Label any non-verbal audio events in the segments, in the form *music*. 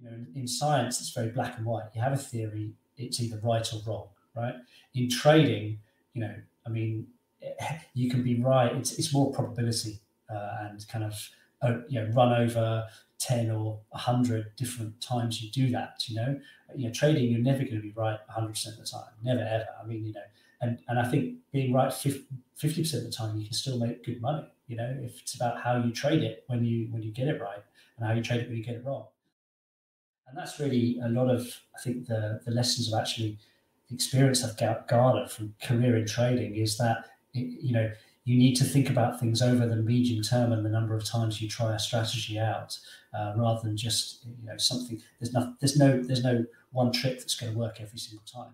You know, in, science, it's very black and white. You have a theory, it's either right or wrong, right? In trading, you know, I mean, *laughs* you can be right. It's it's more probability uh, and kind of uh, you know run over 10 or 100 different times you do that you know you know trading you're never going to be right 100% of the time never ever i mean you know and and i think being right 50, percent of the time you can still make good money you know if it's about how you trade it when you when you get it right and how you trade it when you get it wrong and that's really a lot of i think the the lessons of actually experience i've garnered from career in trading is that it, you know you need to think about things over the medium term and the number of times you try a strategy out, uh, rather than just you know something. There's no there's no there's no one trick that's going to work every single time.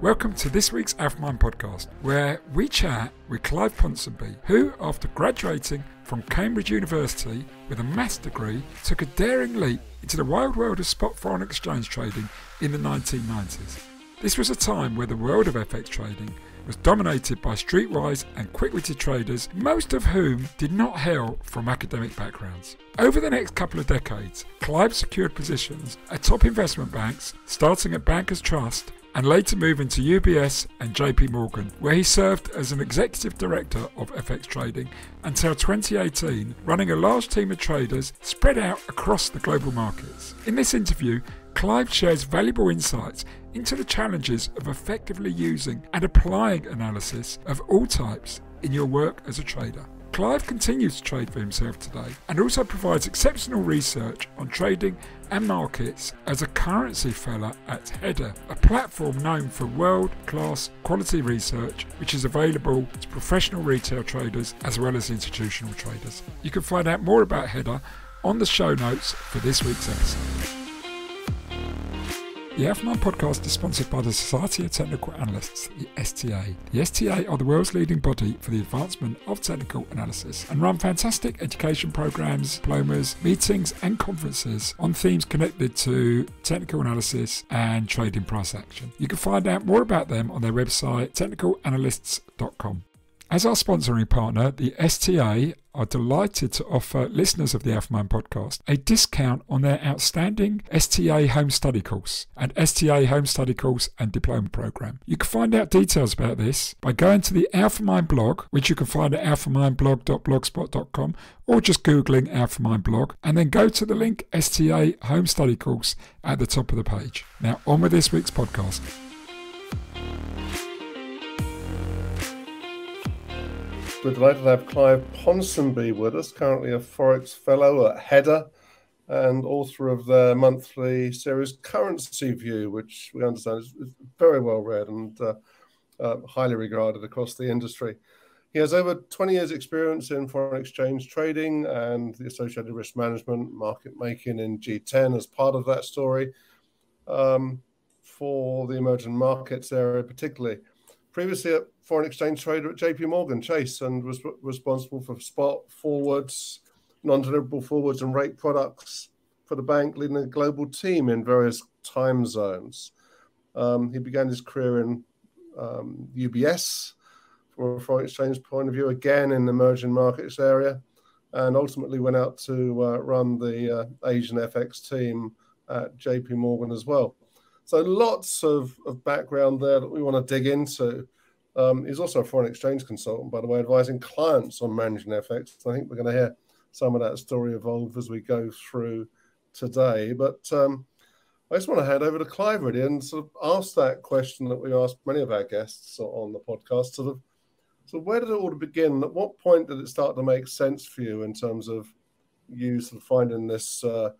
Welcome to this week's Alpha podcast, where we chat with Clive Ponsonby, who, after graduating from Cambridge University with a maths degree, took a daring leap into the wild world of spot foreign exchange trading in the 1990s. This was a time where the world of FX trading was dominated by streetwise and quick-witted traders, most of whom did not hail from academic backgrounds. Over the next couple of decades, Clive secured positions at top investment banks, starting at Bankers Trust and later moving to UBS and JP Morgan, where he served as an executive director of FX trading until 2018, running a large team of traders spread out across the global markets. In this interview, Clive shares valuable insights into the challenges of effectively using and applying analysis of all types in your work as a trader. Clive continues to trade for himself today and also provides exceptional research on trading and markets as a currency fellow at Hedder, a platform known for world class quality research which is available to professional retail traders as well as institutional traders. You can find out more about Hedder on the show notes for this week's episode. The AlphaMind podcast is sponsored by the Society of Technical Analysts, the STA. The STA are the world's leading body for the advancement of technical analysis and run fantastic education programs, diplomas, meetings, and conferences on themes connected to technical analysis and trading price action. You can find out more about them on their website, technicalanalysts.com. As our sponsoring partner, the STA are delighted to offer listeners of the AlphaMind podcast a discount on their outstanding STA Home Study course and STA Home Study course and diploma program. You can find out details about this by going to the AlphaMind blog, which you can find at alphamindblog.blogspot.com or just Googling AlphaMind blog and then go to the link STA Home Study course at the top of the page. Now, on with this week's podcast. We're delighted to have Clive Ponsonby with us, currently a Forex Fellow at Hedder and author of their monthly series Currency View, which we understand is, very well read and uh, uh, highly regarded across the industry. He has over 20 years' experience in foreign exchange trading and the associated risk management, market making in G10 as part of that story um, for the emerging markets area, particularly previously a foreign exchange trader at JP Morgan Chase and was responsible for spot forwards, non deliverable forwards, and rate products for the bank, leading a global team in various time zones. Um, he began his career in um, UBS from a foreign exchange point of view, again in the emerging markets area, and ultimately went out to uh, run the uh, Asian FX team at JP Morgan as well. So lots of, of background there that we want to dig into. Um, he's also a foreign exchange consultant, by the way, advising clients on managing FX. I think we're going to hear some of that story evolve as we go through today. But um, I just want to hand over to Clive really and sort of ask that question that we asked many of our guests on the podcast. Sort of, so where did it all begin? At what point did it start to make sense for you in terms of you sort of finding this? Uh,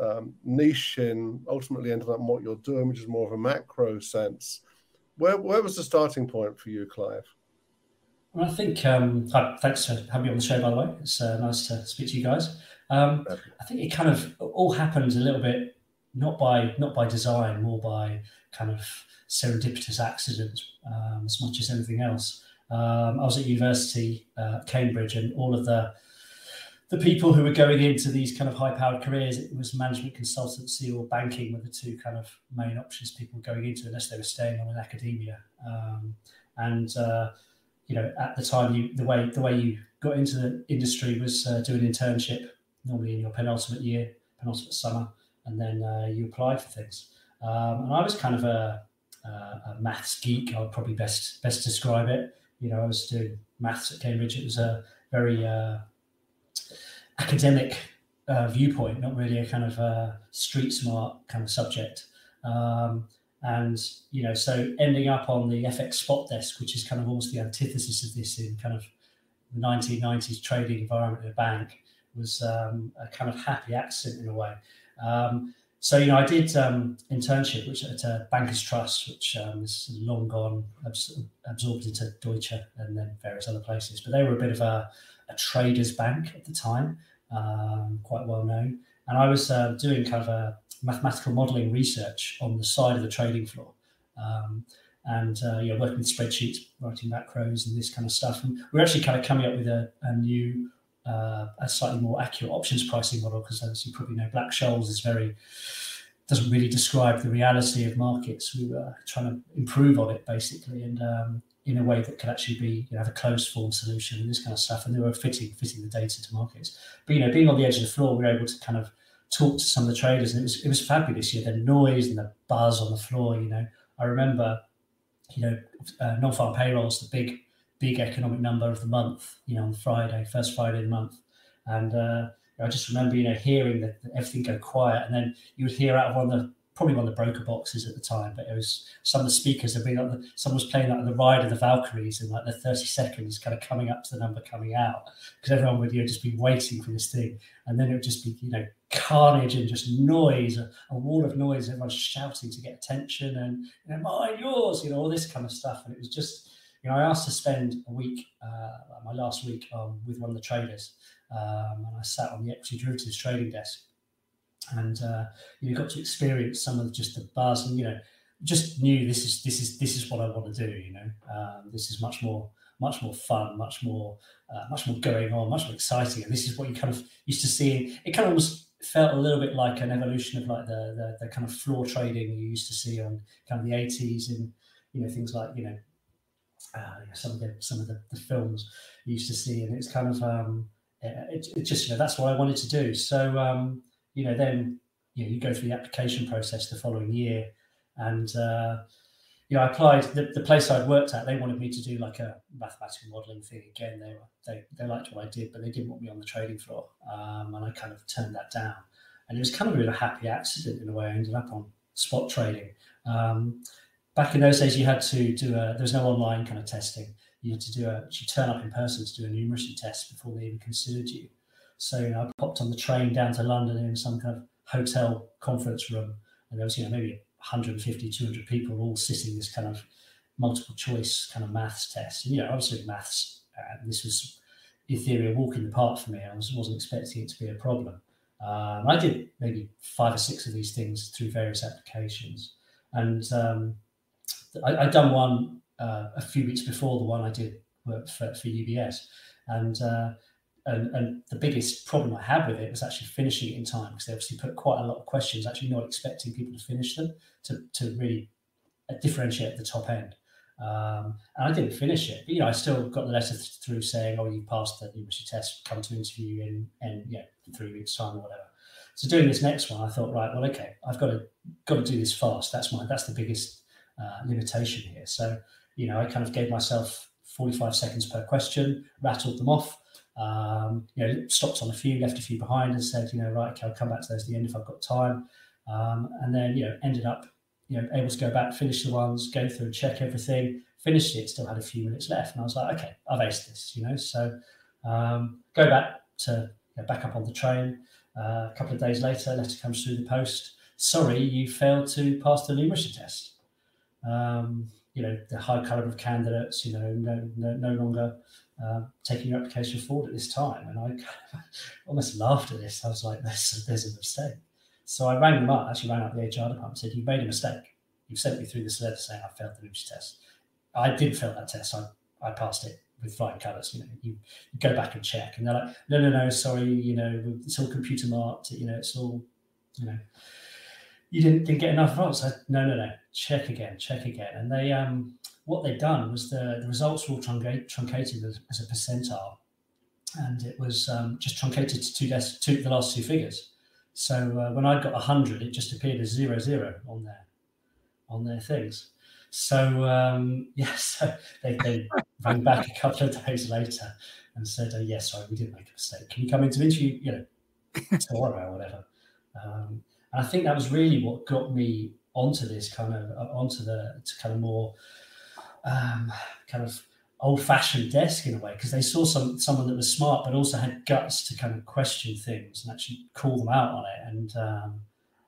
um, niche in ultimately ended up in what you're doing, which is more of a macro sense. Where, where was the starting point for you, Clive? Well, I think, um, thanks for having me on the show, by the way. It's uh, nice to speak to you guys. Um, I think it kind of all happened a little bit, not by not by design, more by kind of serendipitous accident um, as much as anything else. Um, I was at university, uh, Cambridge, and all of the the people who were going into these kind of high powered careers, it was management consultancy or banking were the two kind of main options people were going into, unless they were staying on in academia. Um, and uh, you know, at the time, you the way the way you got into the industry was uh, doing an internship, normally in your penultimate year, penultimate summer, and then uh, you applied for things. Um, and I was kind of a, a, maths geek. I would probably best best describe it. You know, I was doing maths at Cambridge. It was a very uh, academic uh, viewpoint, not really a kind of street smart kind of subject. Um, and you know, so ending up on the FX spot desk, which is kind of almost the antithesis of this in kind of the 1990s trading environment in a bank, was um, a kind of happy accident in a way. Um, so you know, I did um, internship, which at a Bankers Trust, which um, is long gone, absorbed into Deutsche and then various other places. But they were a bit of a, a traders bank at the time, um, quite well known. And I was uh, doing kind of a mathematical modelling research on the side of the trading floor. Um, and uh, you know, working with spreadsheets, writing macros, and this kind of stuff. And we're actually kind of coming up with a, a new, uh, a slightly more accurate options pricing model because, as you probably know, Black Scholes is very doesn't really describe the reality of markets. We were trying to improve on it basically, and um, in a way that could actually be you know, have a closed form solution and this kind of stuff. And they were fitting fitting the data to markets. But you know, being on the edge of the floor, we were able to kind of talk to some of the traders, and it was it was fabulous. You know, the noise and the buzz on the floor. You know, I remember, you know, uh, non-farm payrolls, the big big economic number of the month. You know, on Friday, first Friday of the month, and uh, I just remember, you know, hearing that, everything go quiet, and then you would hear out of one of the probably one of the broker boxes at the time, but it was some of the speakers had been like the, someone was playing like the ride of the Valkyries in like the 30 seconds, kind of coming up to the number coming out. Because everyone would you know, just be waiting for this thing. And then it would just be, you know, carnage and just noise, a, a wall of noise, everyone's shouting to get attention and you know, mine, yours, you know, all this kind of stuff. And it was just, you know, I asked to spend a week, uh, my last week um, with one of the traders. Um, and I sat on the equity derivatives trading desk and uh, you got to experience some of just the buzz and you know just knew this is this is this is what I want to do you know? Um, this is much more much more fun much more uh, much more going on much more exciting and this is what you kind of used to see. It kind of almost felt a little bit like an evolution of like the, the, the kind of floor trading you used to see on kind of the 80s and you know things like you know uh, some of the some of the, the films you used to see and it's kind of um, it, it just you know that's what I wanted to do. So um, you know, then you know, you go through the application process the following year, and uh, you know, I applied. The, the place I'd worked at, they wanted me to do like a mathematical modelling thing again. They were they they liked what I did, but they didn't want me on the trading floor, um, and I kind of turned that down. And it was kind of a happy accident in a way. I ended up on spot trading. Um, back in those days, you had to do a. There was no online kind of testing. You had to do a. You turn up in person to do a numeracy test before they even considered you. So you know, I popped on the train down to London in some kind of hotel conference room, and there was you know maybe 150, 200 people all sitting this kind of multiple choice kind of maths test. And, you know, obviously maths, and this was in theory a walk in the park for me. I was, wasn't expecting it to be a problem. Um, I did maybe five or six of these things through various applications, and um, I, had done one uh, a few weeks before the one I did for, for UBS, and uh, and, and, the biggest problem I had with it was actually finishing it in time because they obviously put quite a lot of questions, actually not expecting people to finish them to, to really uh, differentiate the top end. Um, and I didn't finish it, but you know, I still got the letter through saying, "Oh, you passed the numeracy test. Come to interview in, in yeah, three weeks time or whatever." So doing this next one, I thought, right, well, okay, I've got to got to do this fast. That's my that's the biggest uh, limitation here. So you know, I kind of gave myself 45 seconds per question, rattled them off, um, you know, stopped on a few, left a few behind, and said, you know, right, okay, I'll come back to those at the end if I've got time. Um, and then, you know, ended up, you know, able to go back, finish the ones, go through and check everything. Finished it, still had a few minutes left, and I was like, okay, I've aced this, you know. So um, go back to you know, back up on the train. Uh, a couple of days later, letter comes through the post. Sorry, you failed to pass the numeracy test. Um, you know, the high caliber of candidates, you know, no, no, no longer uh, taking your application forward at this time. And I kind of *laughs* almost laughed at this. I was like, there's, there's a mistake. So I rang them up, actually rang up the HR department said, You've made a mistake. You've sent me through this letter saying I failed the numeracy test. I did fail that test. I, I passed it with flying colours. You know, you, you, go back and check. And they're like, No, no, no, sorry, you know, it's all computer marked, you know, it's all, you know, you didn't, didn't get enough votes. I, no, no, no, check again, check again. And they, um, what they'd done was the, the results were all truncated as, as, a percentile. and it was um, just truncated to two, des- two the last two figures. So uh, when I got hundred, it just appeared as zero zero on there on their things. So um, yes, *laughs* yeah, so they, they rang back a couple of days later and said, oh, "Yes, sorry, we did make a mistake. Can you come into interview, you know, tomorrow or whatever?" Um, and I think that was really what got me onto this kind of uh, onto the to kind of more um, kind of old-fashioned desk in a way because they saw some someone that was smart but also had guts to kind of question things and actually call them out on it. And um,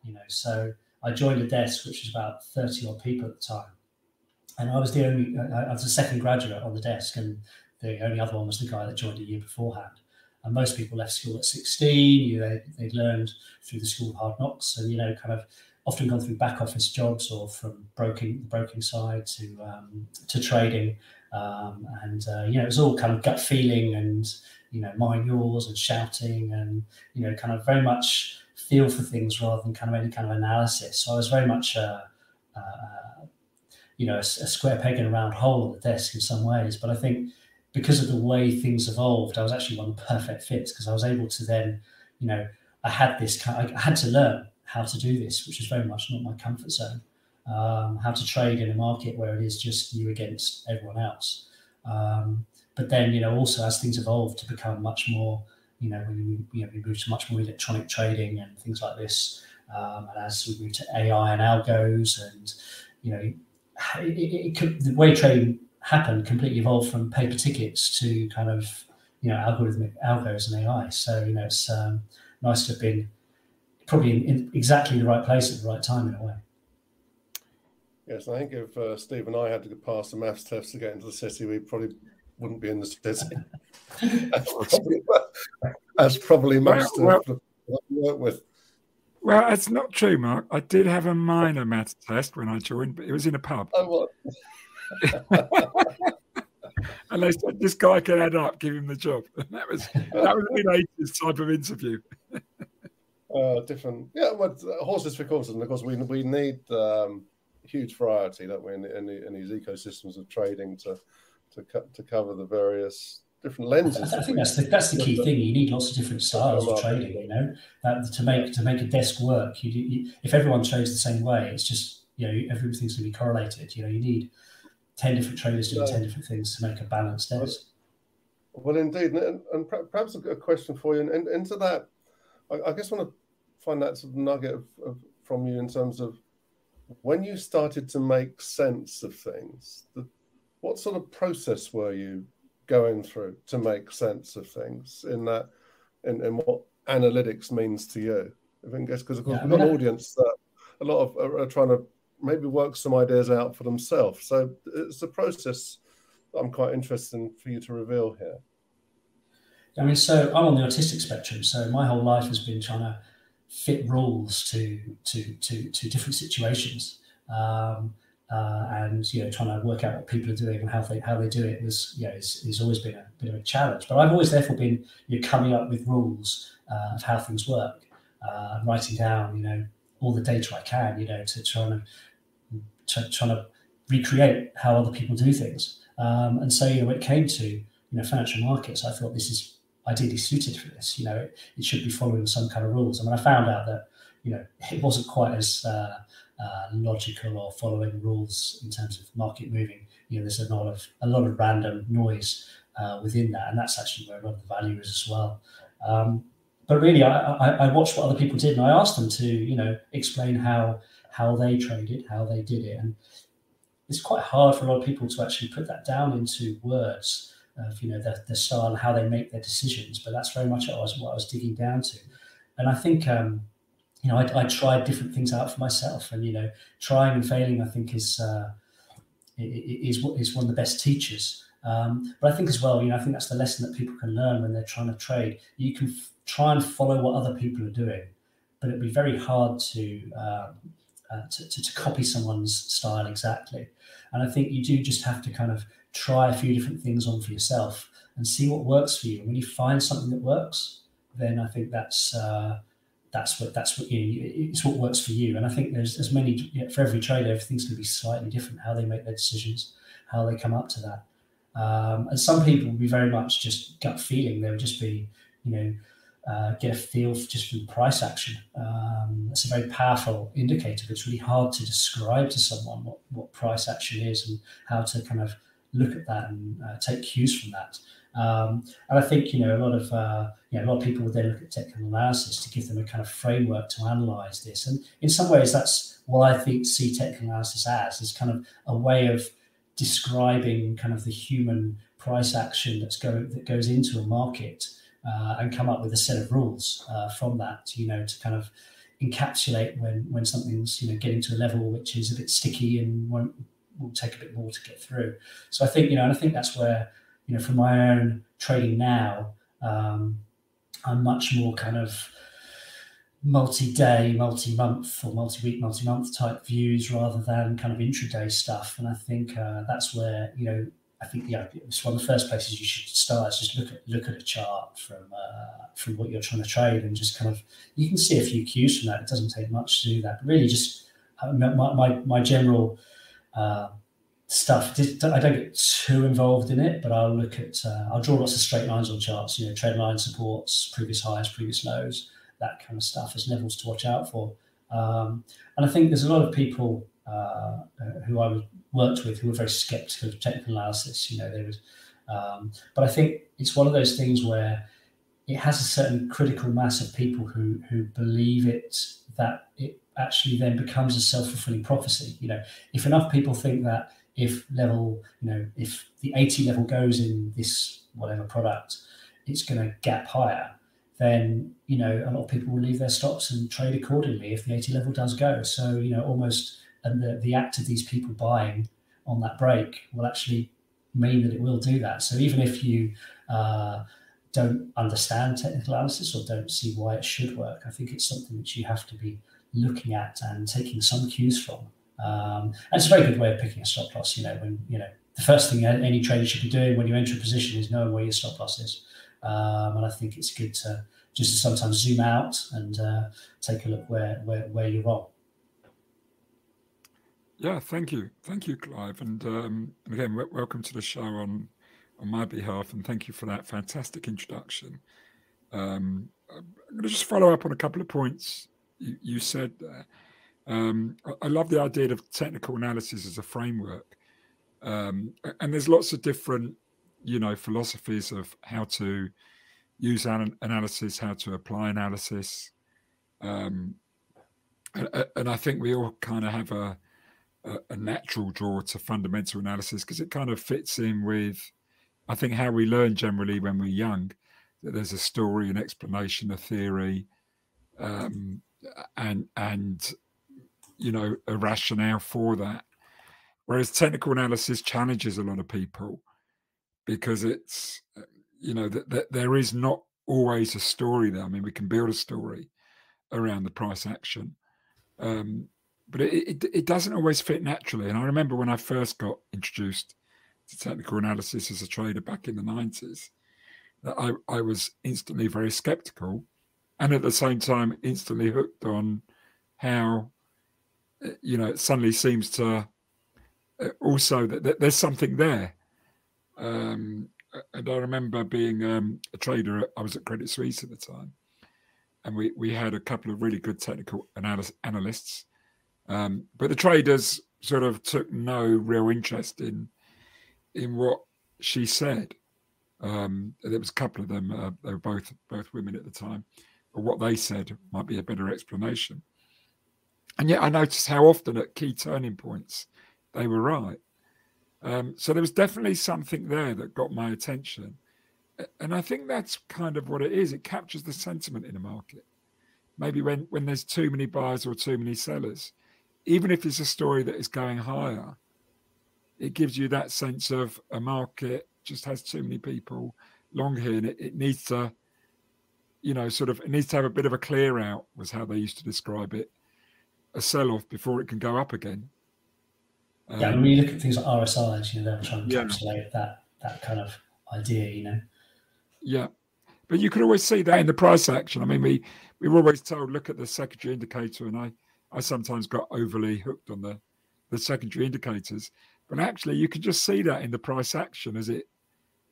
you know so I joined a desk which was about 30 odd people at the time. And I was the only I was the second graduate on the desk and the only other one was the guy that joined a year beforehand. And most people left school at 16 you know they'd learned through the school of hard knocks and you know kind of often gone through back office jobs or from broking the broking side to um, to trading um, and uh, you know, it was all kind of gut feeling and you know, mine, yours, and shouting, and you know, kind of very much feel for things rather than kind of any kind of analysis. So I was very much, you know, a, a, square peg in a round hole at the desk in some ways. But I think because of the way things evolved, I was actually one of the perfect fits because I was able to then, you know, I had this kind, I had to learn how to do this, which is very much not my comfort zone um, how to trade in a market where it is just you against everyone else. Um, but then, you know, also as things evolve to become much more, you know, we, you know, we move to much more electronic trading and things like this, um, and as we move to AI and algos, and you know, it, it, it could, the way trading happened completely evolved from paper tickets to kind of, you know, algorithmic algos and AI. So you know, it's um, nice to have been probably in, in exactly the right place at the right time in a way. Yes, I think if uh, Steve and I had to pass the maths test to get into the city, we probably wouldn't be in the city. *laughs* that's, probably, that's probably most well, of well, work with. Well, it's not true, Mark. I did have a minor maths test when I joined, but it was in a pub. Oh, what? *laughs* and they said this guy can add up, give him the job. And *laughs* that was that was an 80s type of interview. Uh, different, yeah. But uh, horses for courses, and of course we we need um, huge variety, don't we, in, in, in these ecosystems of trading to to co- to cover the various different lenses. I, think that's the that's the key thing. You need lots of different styles of trading. You know, that to make to make a desk work. You, you, if everyone trades the same way, it's just you know everything's going to be correlated. You know, you need ten different traders doing yeah. ten different things to make a balanced desk. Well, indeed, and, and perhaps a question for you, and, and into that, I, I guess I want to find that sort of nugget of, of, from you in terms of when you started to make sense of things, the, what sort of process were you going through to make sense of things in that, in, in what analytics means to you? I think guess, because of course yeah, we've got an audience that a lot of are, are trying to maybe work some ideas out for themselves. So it's a process that I'm quite interested in for you to reveal here. I mean, so I'm on the autistic spectrum, so my whole life has been trying to fit rules to to to, to different situations. Um, uh, and you know, trying to work out what people are doing and how they how they do it was you know is, always been a bit of a challenge. But I've always therefore been you know, coming up with rules uh, of how things work, uh, writing down you know all the data I can you know to try to, to trying to recreate how other people do things. Um, and so you know when it came to you know financial markets, I thought this is ideally suited for this. You know, it, it, should be following some kind of rules. And when I found out that, you know, it wasn't quite as uh, uh, logical or following rules in terms of market moving, you know, there's a lot of a lot of random noise uh, within that, and that's actually where a lot of the value is as well. Um, but really, I, I, I, watched what other people did, and I asked them to, you know, explain how how they traded, how they did it, and it's quite hard for a lot of people to actually put that down into words of you know the, the style and how they make their decisions. But that's very much what I was, what I was digging down to. And I think um, you know I, I, tried different things out for myself, and you know trying and failing I think is uh, is is one of the best teachers. Um, but I think as well, you know, I think that's the lesson that people can learn when they're trying to trade. You can f- try and follow what other people are doing, but it'd be very hard to, um, uh, to, to, to copy someone's style exactly. And I think you do just have to kind of try a few different things on for yourself and see what works for you. And when you find something that works, then I think that's uh, that's what that's what you it's what works for you. And I think there's as many for every trader, everything's going to be slightly different how they make their decisions, how they come up to that. Um, and some people will be very much just gut feeling. They'll just be, you know, uh, get a feel just from price action. Um, it's a very powerful indicator, but it's really hard to describe to someone what, what price action is and how to kind of look at that and uh, take cues from that. Um, and I think you know a lot of uh, you know, a lot of people would then look at technical analysis to give them a kind of framework to analyze this. And in some ways, that's what I think see technical analysis as is kind of a way of describing kind of the human price action that's go that goes into a market uh, and come up with a set of rules uh, from that. You know, to kind of encapsulate when when something's you know getting to a level which is a bit sticky and won't will take a bit more to get through. So I think you know, and I think that's where you know, for my own trading now, um, I'm much more kind of multi-day, multi-month, or multi-week, multi-month type views rather than kind of intraday stuff. And I think uh, that's where you know I think yeah, it's one of the first places you should start. Is just look at look at a chart from uh, from what you're trying to trade, and just kind of you can see a few cues from that. It doesn't take much to do that. But really, just uh, my my, my general uh, stuff. I don't get too involved in it, but I'll look at, uh, I'll draw lots of straight lines on charts, you know, trend line supports, previous highs, previous lows, that kind of stuff as levels to watch out for. Um, and I think there's a lot of people uh, who I worked with who were very skeptical of technical analysis. You know, they would, um, but I think it's one of those things where it has a certain critical mass of people who who believe it that it actually then becomes a self fulfilling prophecy. You know, if enough people think that if level, you know, if the 80 level goes in this whatever product, it's going to gap higher, then, you know, a lot of people will leave their stops and trade accordingly if the 80 level does go. So, you know, almost, and the, the act of these people buying on that break will actually mean that it will do that. So even if you uh, don't understand technical analysis or don't see why it should work, I think it's something that you have to be looking at and taking some cues from. Um, and it's a very good way of picking a stop loss. You know, when you know the first thing any trader should be doing when you enter a position is knowing where your stop loss is. Um, and I think it's good to just to sometimes zoom out and uh, take a look where where, where you're wrong. Yeah, thank you, thank you, Clive, and, um, and again, w- welcome to the show on on my behalf, and thank you for that fantastic introduction. Um, I'm going to just follow up on a couple of points you, said there. Um, I love the idea of technical analysis as a framework, um, and there's lots of different, you know, philosophies of how to use an analysis, how to apply analysis, um, and, and, I think we all kind of have a, a, a natural draw to fundamental analysis because it kind of fits in with, I think, how we learn generally when we're young. That there's a story, an explanation, a theory, um, and and you know a rationale for that. Whereas technical analysis challenges a lot of people because it's you know that, that there is not always a story there. I mean we can build a story around the price action um, but it, it, it doesn't always fit naturally. And i remember when i first got introduced to technical analysis as a trader back in the 90s that i, I was instantly very skeptical and at the same time instantly hooked on how you know, it suddenly seems to uh, also that, there's something there. Um, and I remember being um, a trader. I was at Credit Suisse at the time, and we we had a couple of really good technical analyst, analysts, um, but the traders sort of took no real interest in in what she said. Um, there was a couple of them. Uh, they were both both women at the time. But what they said might be a better explanation. And yet I noticed how often at key turning points they were right. Um, so there was definitely something there that got my attention. And I think that's kind of what it is. It captures the sentiment in a market. Maybe when, when there's too many buyers or too many sellers, even if it's a story that is going higher, it gives you that sense of a market just has too many people long here and it, it needs to, you know, sort of, it needs to have a bit of a clear out, was how they used to describe it a sell off before it can go up again. Um, yeah, when you look at things like RSIs, you know, they're trying to yeah. encapsulate that that kind of idea, you know. Yeah, but you can always see that in the price action. I mean, we we were always told look at the secondary indicator, and I I sometimes got overly hooked on the the secondary indicators. But actually, you can just see that in the price action as it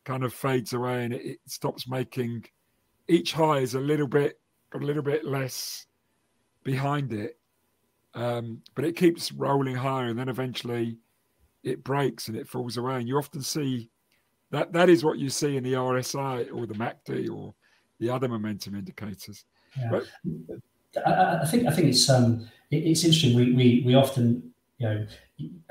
kind of fades away and it, it stops making each high is a little bit a little bit less behind it, um, but it keeps rolling higher, and then eventually it breaks and it falls away. And you often see that that is what you see in the RSI or the MACD or the other momentum indicators. Yeah. But, I, think I think it's um it, it's interesting. We, we we often you know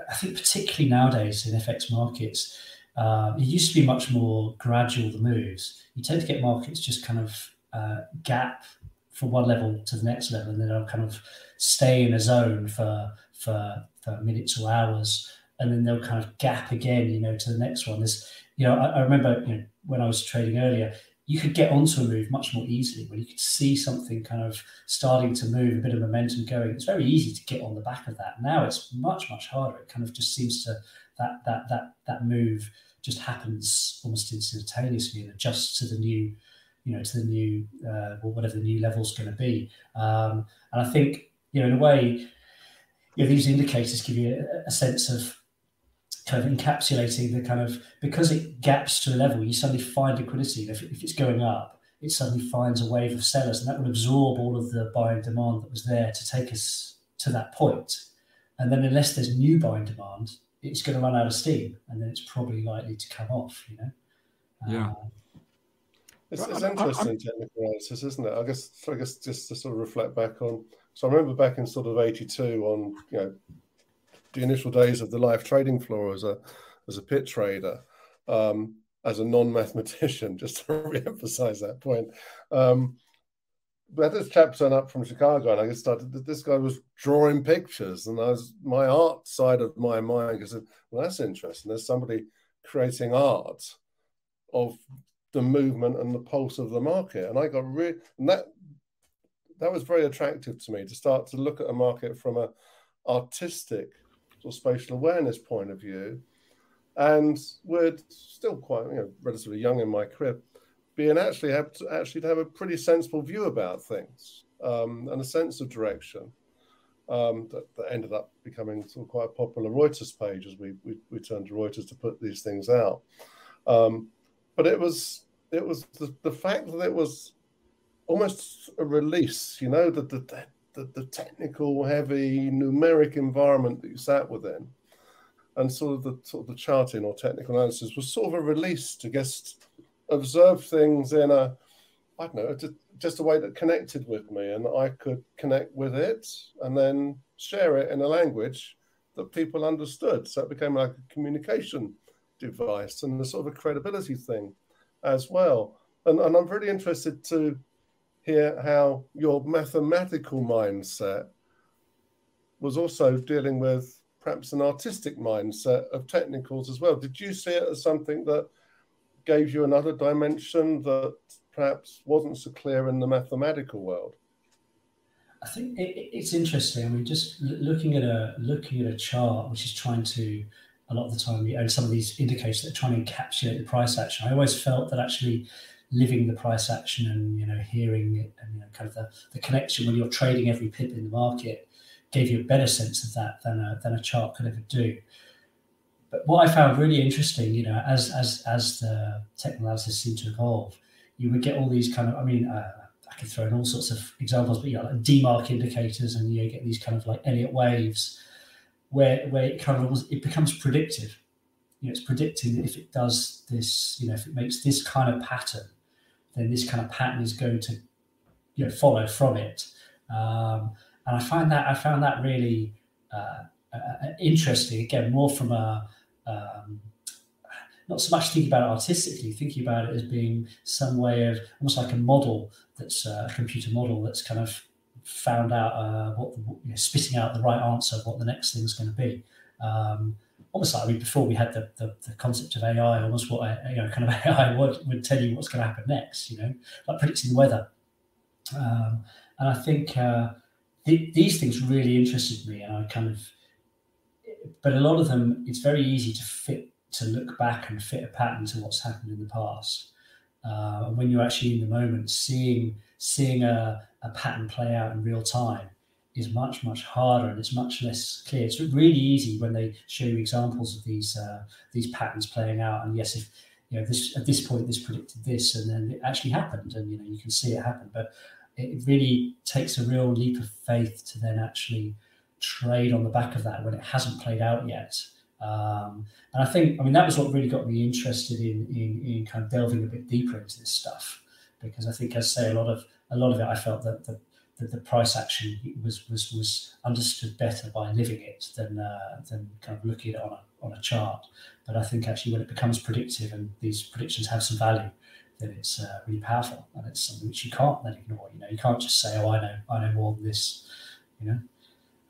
I think particularly nowadays in FX markets, uh, it used to be much more gradual the moves. You tend to get markets just kind of uh, gap from one level to the next level, and then they'll kind of stay in a zone for for for minutes or hours, and then they'll kind of gap again, you know, to the next one. There's, you know, I, I remember you know when I was trading earlier, you could get onto a move much more easily when you could see something kind of starting to move, a bit of momentum going. It's very easy to get on the back of that. Now it's much much harder. It kind of just seems to that that that that move just happens almost instantaneously and adjusts to the new you know to the new uh, or whatever the new level is going to be. Um, and I think you know in a way, you know, these indicators give you a, a, sense of kind of encapsulating the kind of because it gaps to a level, you suddenly find liquidity. If, if it's going up, it suddenly finds a wave of sellers, and that will absorb all of the buying demand that was there to take us to that point. And then unless there's new buying demand, it's going to run out of steam, and then it's probably likely to come off. You know. Yeah. Um, it's, it's interesting I, technical analysis, isn't it? I guess I guess just to sort of reflect back on. So I remember back in sort of '82 on you know the initial days of the live trading floor as a as a pit trader, um, as a non-mathematician, *laughs* just to *laughs* re-emphasize that point. Um, but this chap turned up from Chicago, and I just started. This guy was drawing pictures, and I was my art side of my mind. Said, "Well, that's interesting. There's somebody creating art of the movement and the pulse of the market. And I got really that that was very attractive to me to start to look at a market from a artistic or spatial awareness point of view. And we're still quite you know relatively young in my career, being actually have to actually to have a pretty sensible view about things um, and a sense of direction. Um, that, that, ended up becoming sort of quite a popular Reuters page as we, we, we turned to Reuters to put these things out. Um, but it was it was the, the fact that it was almost a release, you know, that the, the, the technical, heavy, numeric environment that you sat within, and sort of the sort of the charting or technical analysis was sort of a release to just observe things in a, I don't know, just, just a way that connected with me, and I could connect with it, and then share it in a language that people understood. So it became like a communication device and a sort of a credibility thing as well. And, and I'm really interested to hear how your mathematical mindset was also dealing with perhaps an artistic mindset of technicals as well. Did you see it as something that gave you another dimension that perhaps wasn't so clear in the mathematical world? I think it's interesting. I mean, just looking at a looking at a chart which is trying to a lot of the time, and some of these indicators that are trying to encapsulate the price action. I always felt that actually living the price action and you know hearing it and you know kind of the, the connection when you're trading every pip in the market gave you a better sense of that than a, than a chart could ever do. But what I found really interesting, you know, as as as the analysis seemed to evolve, you would get all these kind of, I mean, uh, I could throw in all sorts of examples, but you know, like DeMark indicators, and you get these kind of like Elliott waves, where where it kind of it becomes predictive. You know, it's predicting if it does this, you know, if it makes this kind of pattern, then this kind of pattern is going to, you know, follow from it. Um, and I find that I found that really uh, uh, interesting. Again, more from a um, not so much thinking about it artistically, thinking about it as being some way of almost like a model that's uh, a computer model that's kind of found out uh, what, you know, spitting out the right answer of what the next thing is going to be. Um, almost like I mean, before we had the, the, the, concept of AI, almost what I, you know, kind of *laughs* AI would, would tell you what's going to happen next. You know, like predicting the weather. Um, and I think uh, th- these things really interested me, and I kind of, but a lot of them, it's very easy to fit to look back and fit a pattern to what's happened in the past. Uh, when you're actually in the moment, seeing seeing a, a pattern play out in real time, is much much harder and it's much less clear. It's really easy when they show you examples of these uh, these patterns playing out. And yes, if you know this at this point this predicted this and then it actually happened, and you know you can see it happen. But it really takes a real leap of faith to then actually trade on the back of that when it hasn't played out yet. Um, and I think, I mean, that was what really got me interested in, in, in kind of delving a bit deeper into this stuff, because I think, as I say, a lot of a lot of it, I felt that the, that the price action was was was understood better by living it than uh, than kind of looking at it on a on a chart. But I think actually when it becomes predictive and these predictions have some value, then it's uh, really powerful and it's something which you can't then ignore. You know, you can't just say, "Oh, I know, I know more than this." You know,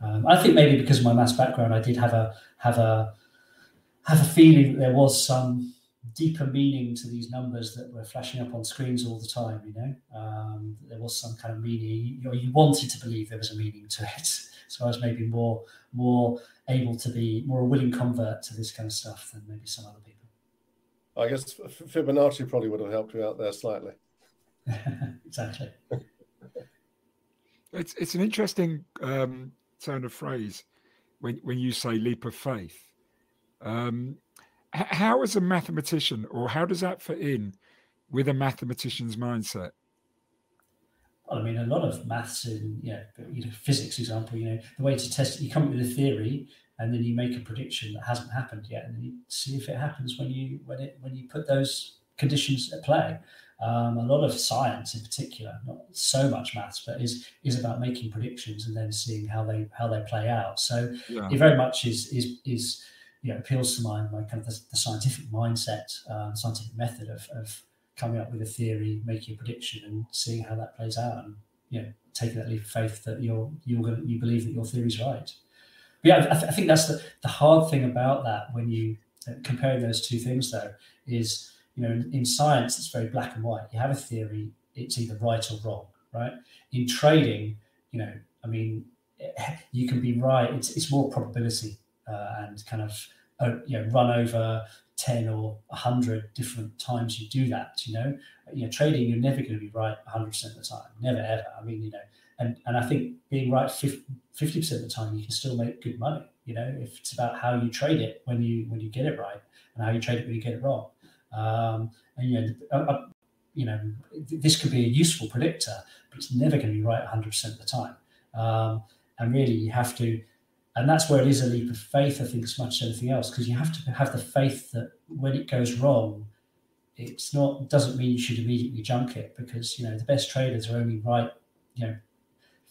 um, I think maybe because of my maths background, I did have a have a have a feeling that there was some deeper meaning to these numbers that were flashing up on screens all the time. You know, um, there was some kind of meaning. You, you wanted to believe there was a meaning to it, *laughs* so I was maybe more more able to be more a willing convert to this kind of stuff than maybe some other people. I guess Fibonacci probably would have helped you out there slightly. *laughs* *laughs* exactly. It's it's an interesting um, turn of phrase when when you say leap of faith. Um, how, as a mathematician, or how does that fit in with a mathematician's mindset? Well, I mean, a lot of maths in know, you know physics, example. You know, the way to test it, you come up with a theory, and then you make a prediction that hasn't happened yet, and you see if it happens when you when it when you put those conditions at play. Um, a lot of science, in particular, not so much maths, but is is about making predictions and then seeing how they how they play out. So yeah. it very much is is is you know appeals to my my kind of the, the scientific mindset, um, scientific method of, of coming up with a theory, making a prediction, and seeing how that plays out, and you know taking that leap of faith that you're you're going you believe that your theory's right. But yeah, I, th- I think that's the the hard thing about that when you uh, comparing those two things though is you know in, in science it's very black and white. You have a theory, it's either right or wrong, right? In trading, you know, I mean, *laughs* you can be right. It's it's more probability uh, and kind of uh, you know run over 10 or 100 different times you do that you know you know trading you're never going to be right 100% of the time never ever i mean you know and and i think being right 50, percent of the time you can still make good money you know if it's about how you trade it when you when you get it right and how you trade it when you get it wrong um, and you know uh, uh, you know this could be a useful predictor but it's never going to be right 100% of the time um, and really you have to and that's where it is a leap of faith, I think, as much as anything else, because you have to have the faith that when it goes wrong, it's not doesn't mean you should immediately junk it because you know the best traders are only right. You know,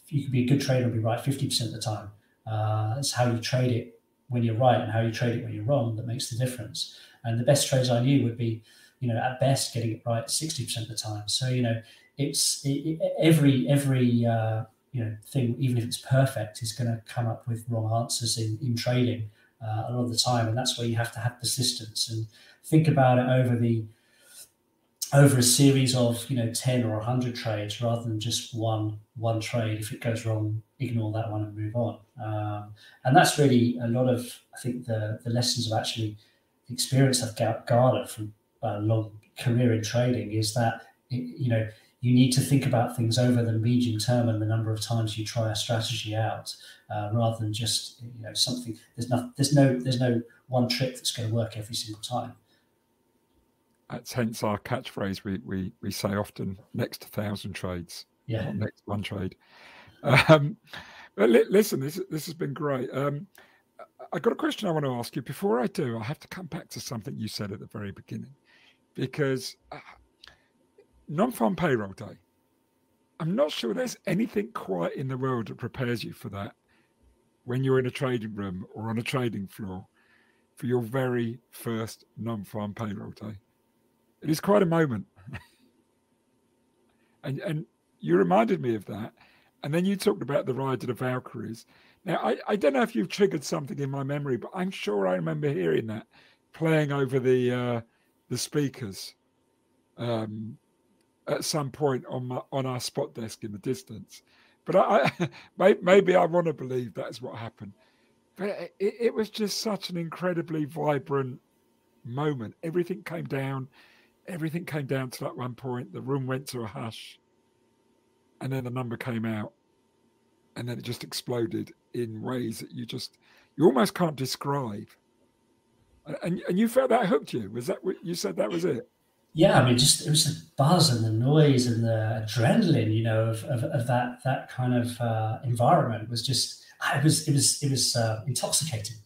you can be a good trader and be right fifty percent of the time. Uh, it's how you trade it when you're right and how you trade it when you're wrong that makes the difference. And the best trades I knew would be, you know, at best getting it right sixty percent of the time. So you know, it's it, every every uh, you know thing, even if it's perfect, is going to come up with wrong answers in, in trading uh, a lot of the time, and that's where you have to have persistence and think about it over the over a series of you know 10 or 100 trades rather than just one one trade. If it goes wrong ignore that one and move on. Um, and that's really a lot of i think the the lessons of actually experience i've garnered from a long career in trading is that it, you know you need to think about things over the medium term and the number of times you try a strategy out, uh, rather than just you know something. There's no there's no there's no one trick that's going to work every single time. That's hence our catchphrase. We we we say often next thousand trades. Yeah. next one trade. *laughs* Um, but li- listen, this this has been great. Um, I got a question I want to ask you. Before I do, I have to come back to something you said at the very beginning, because uh, non-farm payroll day. I'm not sure there's anything quite in the world that prepares you for that when you're in a trading room or on a trading floor for your very first non-farm payroll day. It is quite a moment. *laughs* and and you reminded me of that. And then you talked about the ride to the Valkyries. Now I, I don't know if you've triggered something in my memory, but I'm sure I remember hearing that playing over the uh, the speakers um, at some point on my on our spot desk in the distance. But I, I *laughs* maybe I want to believe that's what happened. But it, it was just such an incredibly vibrant moment. Everything came down. Everything came down to that one point. The room went to a hush, and then the number came out, and then it just exploded in ways that you just you almost can't describe. And and you felt that hooked you. Was that what you said? That was it. Yeah, I mean, just it was the buzz and the noise and the adrenaline, you know, of, of, of that that kind of uh, environment was just it was it was it was uh, intoxicating.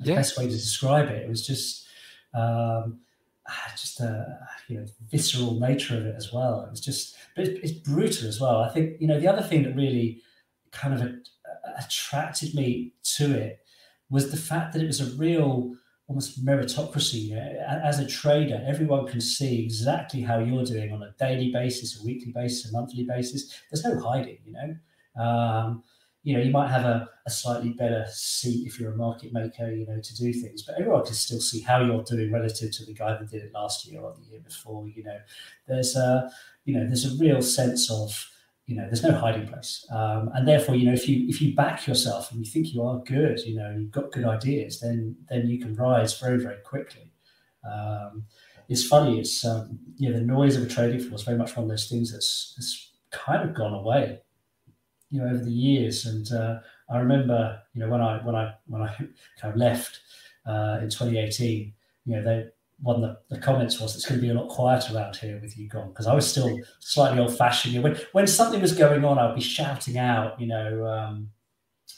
The yeah. best way to describe it. It was just um, ah, just a you know visceral nature of it as well. It was just, but it's, it's brutal as well. I think you know the other thing that really kind of attracted me to it was the fact that it was a real almost meritocracy. You know, as a trader, everyone can see exactly how you're doing on a daily basis, a weekly basis, a monthly basis. There's no hiding, you know. Um, you know, you might have a, a slightly better seat if you're a market maker, you know, to do things, but everyone can still see how you're doing relative to the guy that did it last year or the year before. You know, there's a, you know, there's a real sense of, you know, there's no hiding place, um, and therefore, you know, if you if you back yourself and you think you are good, you know, you've got good ideas, then then you can rise very very quickly. Um, it's funny, it's um, you know, the noise of a trading floor is very much one of those things that's, that's kind of gone away you know over the years. And uh, I remember, you know, when I when I when I *laughs* kind of left uh, in 2018, you know, they one of the, the comments was it's going to be a lot quieter around here with you gone because I was still slightly old fashioned. When when something was going on, I'd be shouting out, you know. Um,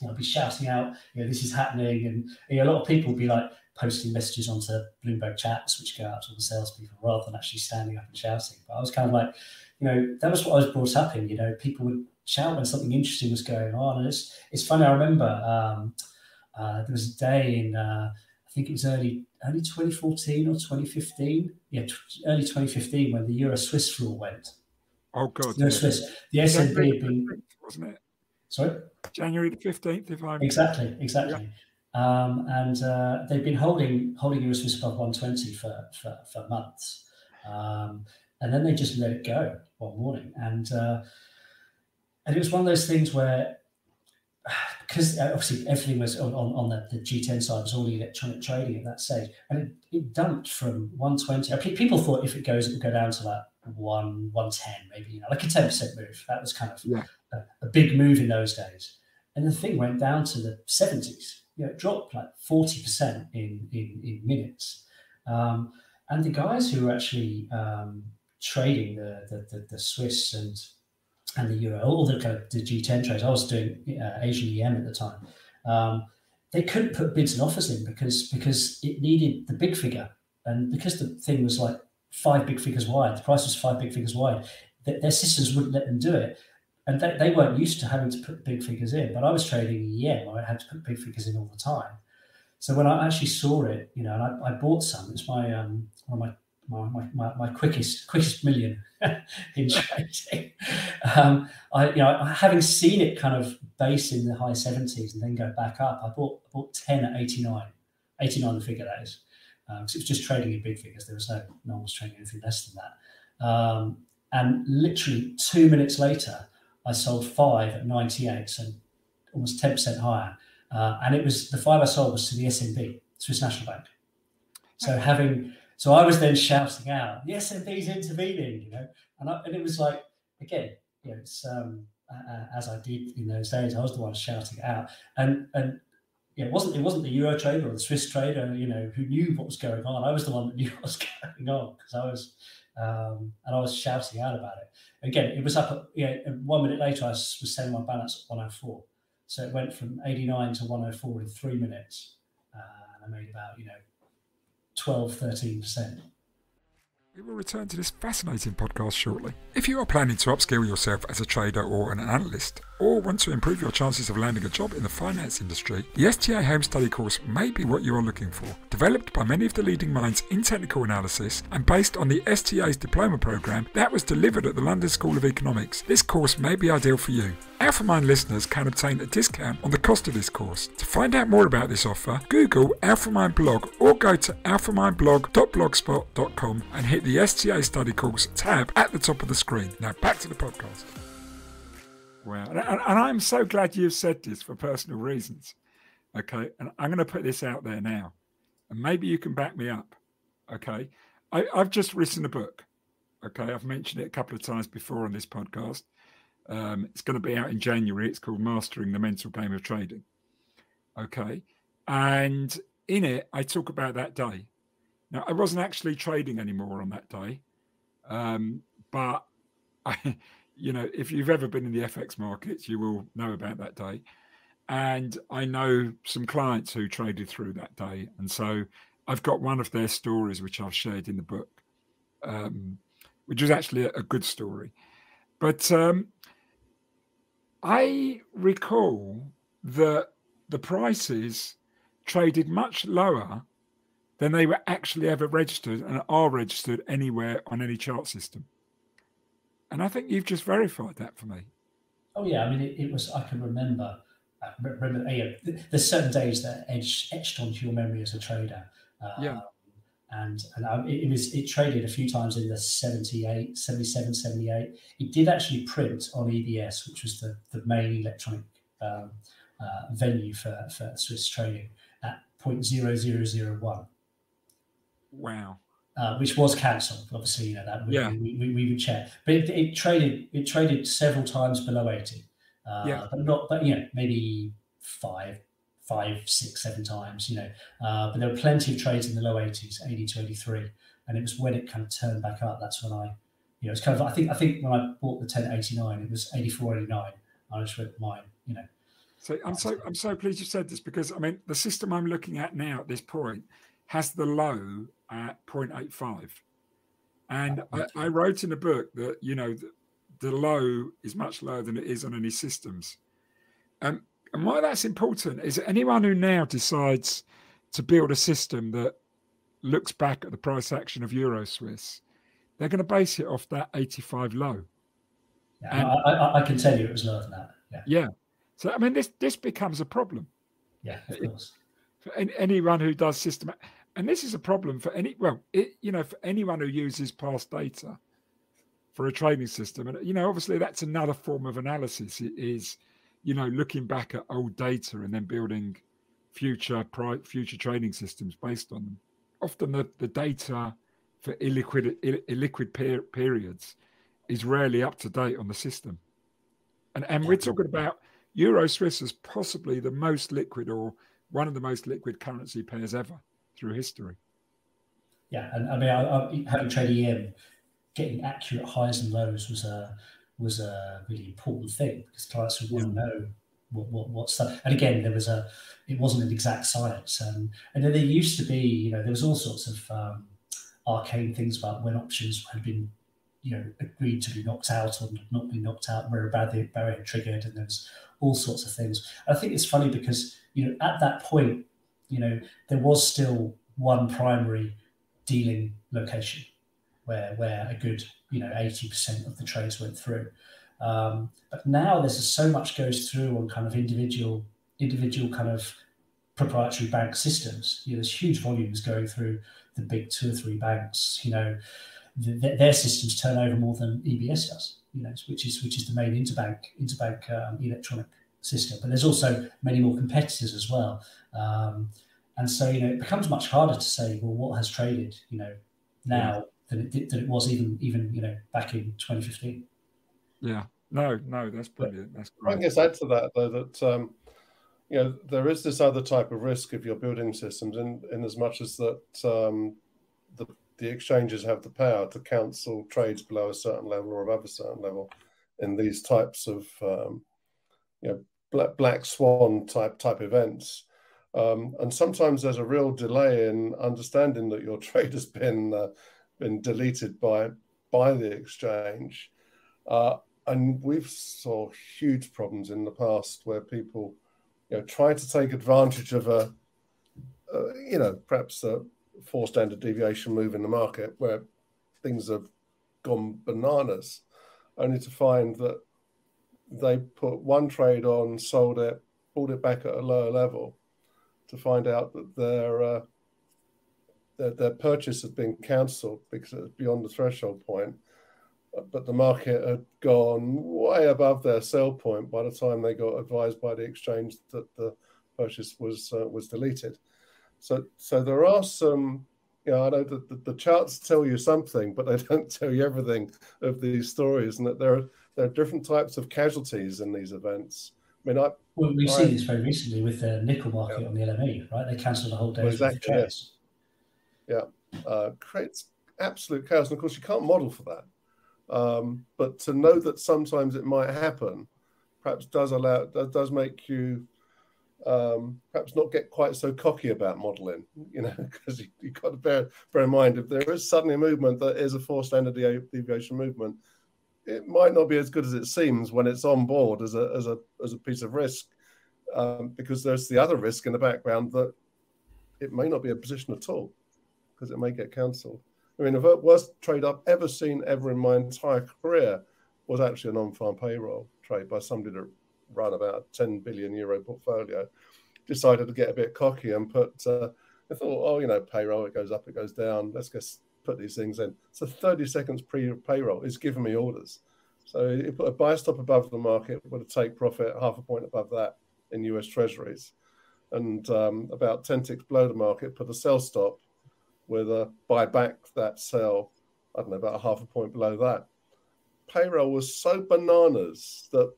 I'd be shouting out, you know, this is happening, and you know, a lot of people would be like posting messages onto Bloomberg chats, which go out to all the salespeople, rather than actually standing up and shouting. But I was kind of like, you know, that was what I was brought up in. You know, people would shout when something interesting was going on. And it's it's funny. I remember um, uh, there was a day in uh, think it was early early 2014 or 2015. Yeah, t- early 2015 when the Euro Swiss floor went. Oh God! Euro Swiss. The SNB had been wasn't it? Sorry. January the 15th, if I'm exactly exactly. Yeah. Um, and uh, they've been holding holding Euro Swiss above 120 for for, for months. Um, and then they just let it go one morning. And uh, and it was one of those things where *sighs* because uh, obviously everything was on, on, on the, the, G10 side was all electronic trading at that stage, and it, it dumped from 120. People thought if it goes, it would go down to like one 110, maybe you know, like a 10 percent move. That was kind of yeah. a, a, big move in those days. And the thing went down to the 70s. You know, it dropped like 40 percent in, in in minutes. Um, and the guys who were actually um, trading the, the the, the Swiss and and the euro, all the kind of the G10 trades. I was doing uh, Asian EM at the time. Um, they couldn't put bids and offers in because because it needed the big figure, and because the thing was like five big figures wide, the price was five big figures wide. Their, their systems wouldn't let them do it, and they, they weren't used to having to put big figures in. But I was trading EM, I had to put big figures in all the time. So when I actually saw it, you know, and I, I bought some. It's my um, one of my my, my, my, quickest quickest million *laughs* in trading. Um, I you know having seen it kind of base in the high 70s and then go back up, I bought I bought 10 at 89, 89 the figure that is, because um, it was just trading in big figures. There was no no one was trading anything less than that. Um, and literally two minutes later, I sold five at 98, so almost 10% higher. Uh, and it was the five I sold was to the SNB, Swiss National Bank. So having so I was then shouting out, "The SNB's intervening," you know, and, I, and it was like again, you know, it's um, as I did in those days, I was the one shouting out, and and yeah, it wasn't it wasn't the Euro trader or the Swiss trader, you know, who knew what was going on. I was the one that knew *laughs* what was going on because I was, um, and I was shouting out about it. Again, it was up. At, you know, one minute later, I was selling my balance at 104, so it went from 89 to 104 in three minutes, uh, and I made about you know 12, 13%. We will return to this fascinating podcast shortly. If you are planning to upskill yourself as a trader or an analyst, or want to improve your chances of landing a job in the finance industry, the STA Home Study course may be what you are looking for. Developed by many of the leading minds in technical analysis and based on the STA's diploma program that was delivered at the London School of Economics, this course may be ideal for you. AlphaMind listeners can obtain a discount on the cost of this course. To find out more about this offer, Google AlphaMind blog or go to alphamindblog.blogspot.com and hit the STA study course tab at the top of the screen. Now back to the podcast. Wow. And, and, I'm so glad you've said this for personal reasons. Okay. And I'm going to put this out there now. And maybe you can back me up. Okay. I, I've just written a book. Okay. I've mentioned it a couple of times before on this podcast. Um, it's going to be out in January. It's called Mastering the Mental Game of Trading. Okay. And in it, I talk about that day. Now, I wasn't actually trading anymore on that day. Um, but I, *laughs* you know, if you've ever been in the FX markets, you will know about that day. And I know some clients who traded through that day. And so I've got one of their stories, which I've shared in the book, um, which was actually a, a good story. But um, I recall that the prices traded much lower than they were actually ever registered and are registered anywhere on any chart system. And I think you've just verified that for me. Oh yeah, I mean it, it was. I can remember. I remember, yeah, there's certain days that etched, etched onto your memory as a trader. Uh, yeah. And, and um, it, it, was it traded a few times in the 78, 77, 78. It did actually print on EBS, which was the, the main electronic um, uh, venue for, for Swiss trading at 0.0001. Wow uh, which was cancelled. Obviously, you know that we, yeah. we, we, we, would check, but it, it, traded it traded several times below eighty. Uh, yeah. but not but you know maybe five, five, six, seven times. You know, uh, but there were plenty of trades in the low eighties, eighty to eighty three, and it was when it kind of turned back up. That's when I, you know, it's kind of I think I think when I bought the ten eighty nine, it was 84, 89. I just went mine, you know. So I'm so I'm so pleased you said this because I mean the system I'm looking at now at this point has the low at 0.85. And I, I, wrote in a book that, you know, the, the, low is much lower than it is on any systems. Um, and why that's important is that anyone who now decides to build a system that looks back at the price action of Euroswiss, they're going to base it off that 85 low. Yeah, and, I, I, can tell you it was lower than that. Yeah. Yeah. So, I mean, this, this becomes a problem. Yeah, of course. For anyone who does system, and this is a problem for any well it, you know for anyone who uses past data for a training system and you know obviously that's another form of analysis it is you know looking back at old data and then building future future trading systems based on them. Often the, the data for illiquid illiquid per, periods is rarely up to date on the system. And and we're talking about euro swiss as possibly the most liquid or one of the most liquid currency pairs ever through history. Yeah, and I mean, I, I, having traded EM, getting accurate highs and lows was a was a really important thing because clients wouldn't yeah. know what, what what's that. And again, there was a it wasn't an exact science, and and then there used to be you know there was all sorts of um, arcane things about when options had been you know agreed to be knocked out or not be knocked out, where a barrier, barrier triggered, and there's all sorts of things. I think it's funny because you know at that point you know, there was still one primary dealing location where where a good you know 80% of the trades went through. Um, but now there's so much goes through on kind of individual individual kind of proprietary bank systems. You know, there's huge volumes going through the big two or three banks. You know, the, their systems turn over more than EBS does. You know, which is which is the main interbank interbank um, electronic system. But there's also many more competitors as well. Um, and so, you know, it becomes much harder to say, well, what has traded, you know, now yeah. than it did, than it was even, even, you know, back in 2015. Yeah. No, no, that's brilliant. That's great. I guess add to that though that um, you know there is this other type of risk if you're building systems, in, in as much as that um, the the exchanges have the power to cancel trades below a certain level or above a certain level in these types of um, you know black, black swan type type events. Um, and sometimes there's a real delay in understanding that your *laughs* trade has been uh, been deleted by by the exchange. Uh, and we've saw huge problems in the past where people, you know, try to take advantage of a, a you know, perhaps a four standard deviation move in the market where things have gone bananas, only to find that they put one trade on, sold it, pulled it back at a lower level, to find out that their uh, their, their purchase had been cancelled because it was beyond the threshold point, but the market had gone way above their sell point by the time they got advised by the exchange that the purchase was uh, was deleted. So so there are some. You know, I know that the, the charts tell you something, but they *laughs* don't tell you everything of these stories, and that there are there are different types of casualties in these events. I mean, I, well, we've I, seen this very recently with the nickel market yeah. on the LME, right? They cancelled a whole day well, exactly, trades. Yeah. Uh, creates absolute chaos, and of course, you can't model for that. Um, but to know that sometimes it might happen, perhaps does allow does, does make you um, perhaps not get quite so cocky about modelling, you know, *laughs* because you, have got to bear, bear in mind if there is suddenly a movement that is a four standard deviation movement, it might not be as good as it seems when it's on board as a as a as a piece of risk, um, because there's the other risk in the background that it may not be a position at all, because it may get cancelled. I mean, the worst trade I've ever seen ever in my entire career was actually a non-farm payroll trade by somebody that run about a 10 billion euro portfolio, decided to get a bit cocky and put, uh, I thought, oh, you know, payroll, it goes up, it goes down. Let's just put these things in. So 30 seconds pre payroll is giving me orders. So he put a buy stop above the market with a take profit half a point above that in US Treasuries. And um, about 10 ticks below the market, put a sell stop with a buy back that sell, I don't know, about a half a point below that. Payroll was so bananas that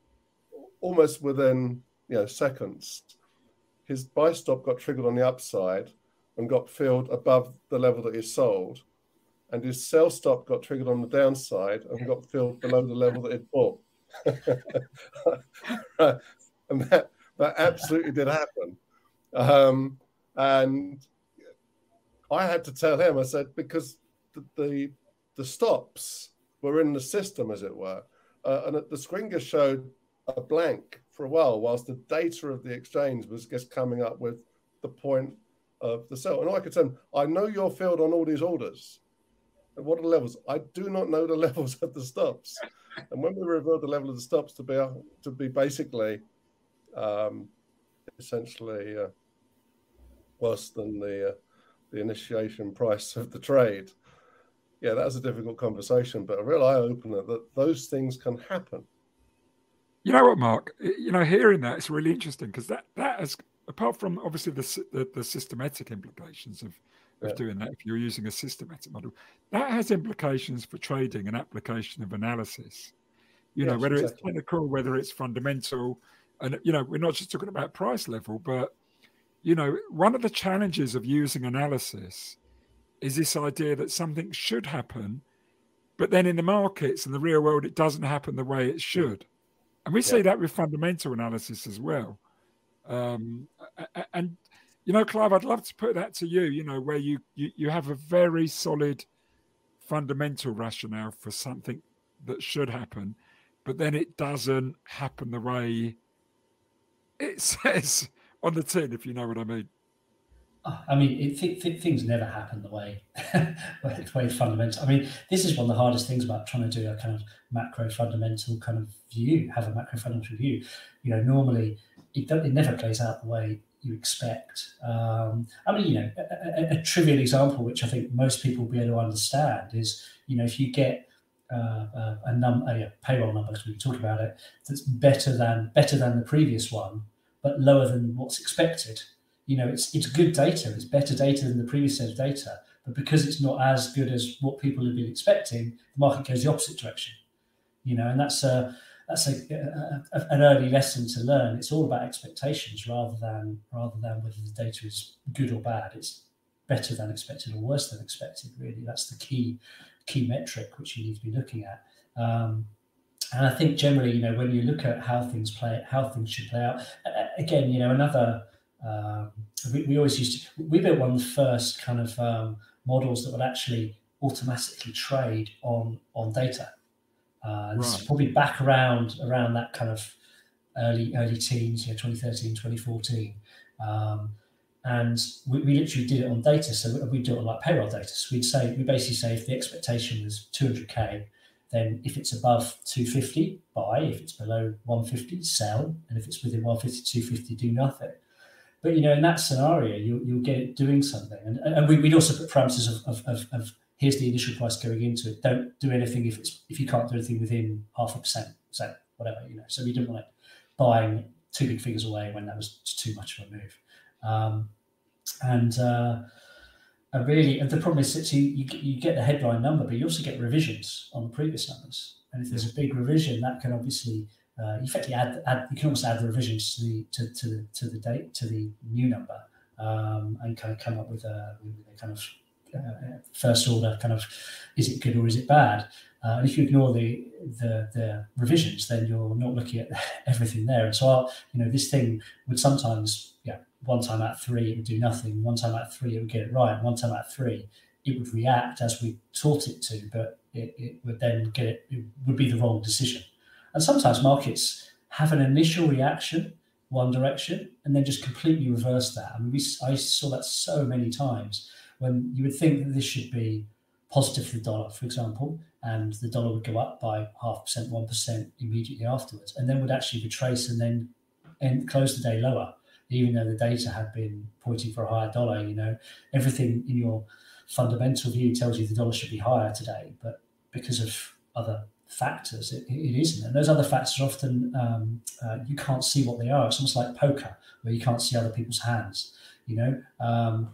almost within you know seconds, his buy stop got triggered on the upside and got filled above the level that he sold, and his sell stop got triggered on the downside and got filled below the level that it bought. *laughs* and that that absolutely did happen. Um, and I had to tell him, I said, because the, the, the stops were in the system, as it were. Uh, and the Springer showed a blank for a while, whilst the data of the exchange was just coming up with the point of the sell. And I could say, I know you're filled on all these orders. What are the levels? I do not know the *laughs* levels of the stops. and when we revealed the level of the stops to be to be basically um, essentially uh, worse than the uh, the initiation price of the trade. Yeah, that was a difficult conversation, but a real eye opener that those things can happen. You know what, Mark? You know, hearing that it's really interesting because that that has, apart from obviously the the, the systematic implications of of yeah. doing that, if you're using a systematic model, that has implications for trading and application of analysis. You yes, know, whether exactly. it's technical, whether it's fundamental, and you know, we're not just talking about price level, but you know, one of the challenges of using analysis is this idea that something should happen, but then in the markets and the real world, it doesn't happen the way it should. And we yeah. see that with fundamental analysis as well. Um, and, you know, Clive, I'd love to put that to you, you know, where you, you, you have a very solid fundamental rationale for something that should happen, but then it doesn't happen the way it *laughs* says on the tin, if you know what I mean. Uh, I mean, it, th- th- things never happen the way *laughs* the way fundamental. I mean, this is one of the hardest things about trying to do a kind of macro fundamental kind of view, have a macro fundamental view. You know, normally it, it never plays out the way you expect. Um, I mean, you know, a, a, a, trivial example which I think most people will be able to understand is, you know, if you get uh, a, a, num- a payroll number, because we talked about it, that's better than better than the previous one, but lower than what's expected you know, it's it's good data. It's better data than the previous set of data. But because it's not as good as what people have been expecting, the market goes the opposite direction. You know, and that's a that's a, a, an early lesson to learn. It's all about expectations rather than rather than whether the data is good or bad. It's better than expected or worse than expected. Really, that's the key key metric which you need to be looking at. Um, and I think generally, you know, when you look at how things play, how things should play out, again, you know, another um, we, we, always used to, we built one of the first kind of um, models that would actually automatically trade on on data. Uh, this right. is probably back around around that kind of early early teens, you know, 2013, 2014. Um, and we, we, literally did it on data. So we, do it on like payroll data. So we'd say, we basically say if the expectation was 200K, then if it's above 250, buy. If it's below 150, sell. And if it's within 150, 250, do nothing. But you know, in that scenario, you, you'll get it doing something. And, and we, would also put parameters of, of, of, of, here's the initial price going into it. Don't do anything if it's if you can't do anything within half a percent, so whatever you know. So we didn't want it buying two big figures away when that was too much of a move. Um, and uh, really, the problem is that you, you, get the headline number, but you also get revisions on the previous numbers. And if there's a big revision, that can obviously uh, effectively add, add, you can almost add the revisions to the to, to to the date to the new number um, and kind of come up with a, with a kind of first order kind of is it good or is it bad? Uh, and if you ignore the, the, the revisions, then you're not looking at *laughs* everything there. And so, you know, this thing would sometimes, yeah, one time of three it would do nothing. One time of three it would get it right. One time of three it would react as we taught it to, but it, it would then get it, it would be the wrong decision. And sometimes markets have an initial reaction one direction and then just completely reverse that. I mean, we, I saw that so many times when you would think that this should be positive for the dollar, for example, and the dollar would go up by half percent, one percent immediately afterwards, and then would actually retrace and then close the day lower, even though the data had been pointing for a higher dollar. You know, everything in your fundamental view tells you the dollar should be higher today, but because of other factors, it, it isn't. And those other factors often um, uh, you can't see what they are. It's almost like poker, where you can't see other people's hands. You know, um,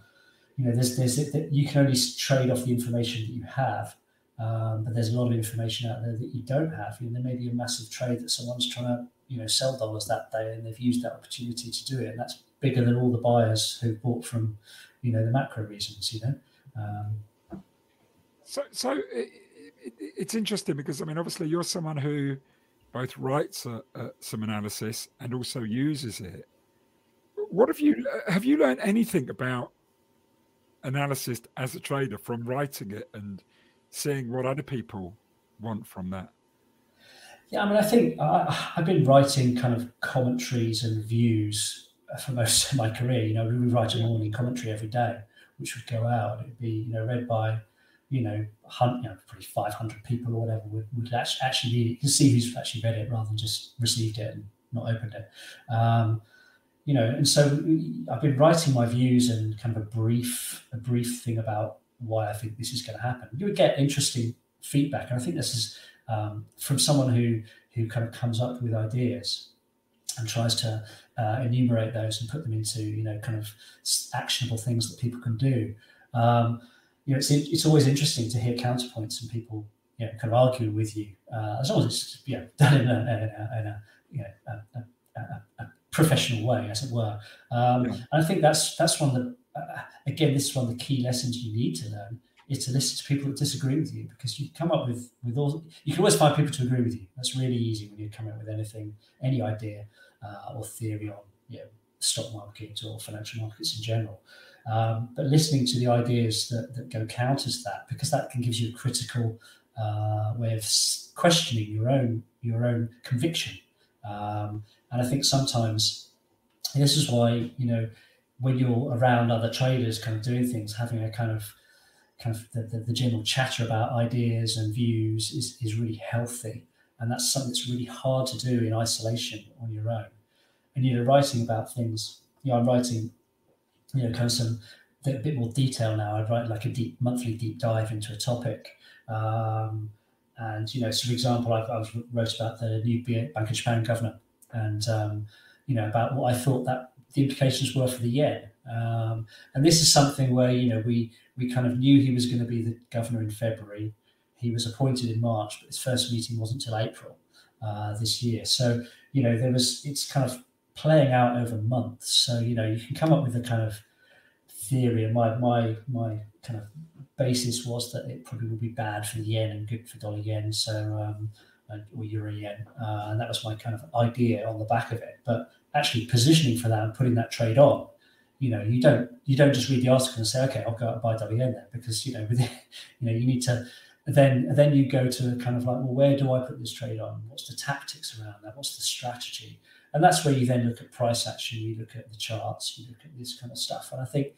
you know, there's there's that you can only trade off the information that you have, um, but there's a lot of information out there that you don't have. You know, there may be a massive trade that someone's trying to you know sell dollars that day, and they've used that opportunity to do it, and that's bigger than all the buyers who bought from you know the macro reasons. You know. Um, so so it, it, it's interesting because I mean, obviously, you're someone who both writes a, a, some analysis and also uses it. What have you have you learned anything about analysis as a trader from writing it and seeing what other people want from that? Yeah, I mean, I think I, have been writing kind of commentaries and views for most of my career. You know, we would write a morning commentary every day, which would go out. It'd be you know read by you know, hunt, you know, probably 500 people or whatever would, would actually, actually it. You can see who's actually read it rather than just received it and not opened it. Um, you know, and so I've been writing my views and kind of a brief, a brief thing about why I think this is going to happen. You would get interesting feedback, and I think this is um, from someone who who kind of comes up with ideas and tries to uh, enumerate those and put them into you know kind of actionable things that people can do. Um, you know, it's it's always interesting to hear counterpoints and people you know kind of arguing with you uh, as long as it's know *laughs* done in a, in a, in a you know a, a, a professional way, as it were. Um, yeah. And I think that's that's one that uh, again, this is one of the key lessons you need to learn is to listen to people that disagree with you because you come up with with all you can always find people to agree with you. That's really easy when you come up with anything, any idea uh, or theory on you know stock market or financial markets in general. Um, but listening to the ideas that, that go counter to that because that can give you a critical uh, way of questioning your own your own conviction. Um, and I think sometimes this is why, you know, when you're around other traders kind of doing things, having a kind of kind of the, the, the general chatter about ideas and views is, is really healthy. And that's something that's really hard to do in isolation on your own. And you know, writing about things, you know, I'm writing, you know, kind of some a bit more detail now. I write like a deep monthly deep dive into a topic. Um, and you know, so for example, I've, I've wrote about the new Bank of Japan governor and um, you know about what I thought that the implications were for the yen. Um, and this is something where you know we we kind of knew he was going to be the governor in February. He was appointed in March, but his first meeting wasn't until April uh, this year. So you know there was it's kind of playing out over months. So you know you can come up with a kind of theory, and my my my kind of basis was that it probably would be bad for the yen and good for dollar yen. So um, or euro yen. Uh, and that was my kind of idea on the back of it. But actually positioning for that and putting that trade on, you know, you don't you don't just read the article and say, okay, I'll go out and buy dollar there because you know, *laughs* you know, you need to then then you go to kind of like, well, where do I put this trade on? What's the tactics around that? What's the strategy? And that's where you then look at price action, you look at the charts, you look at this kind of stuff. And I think,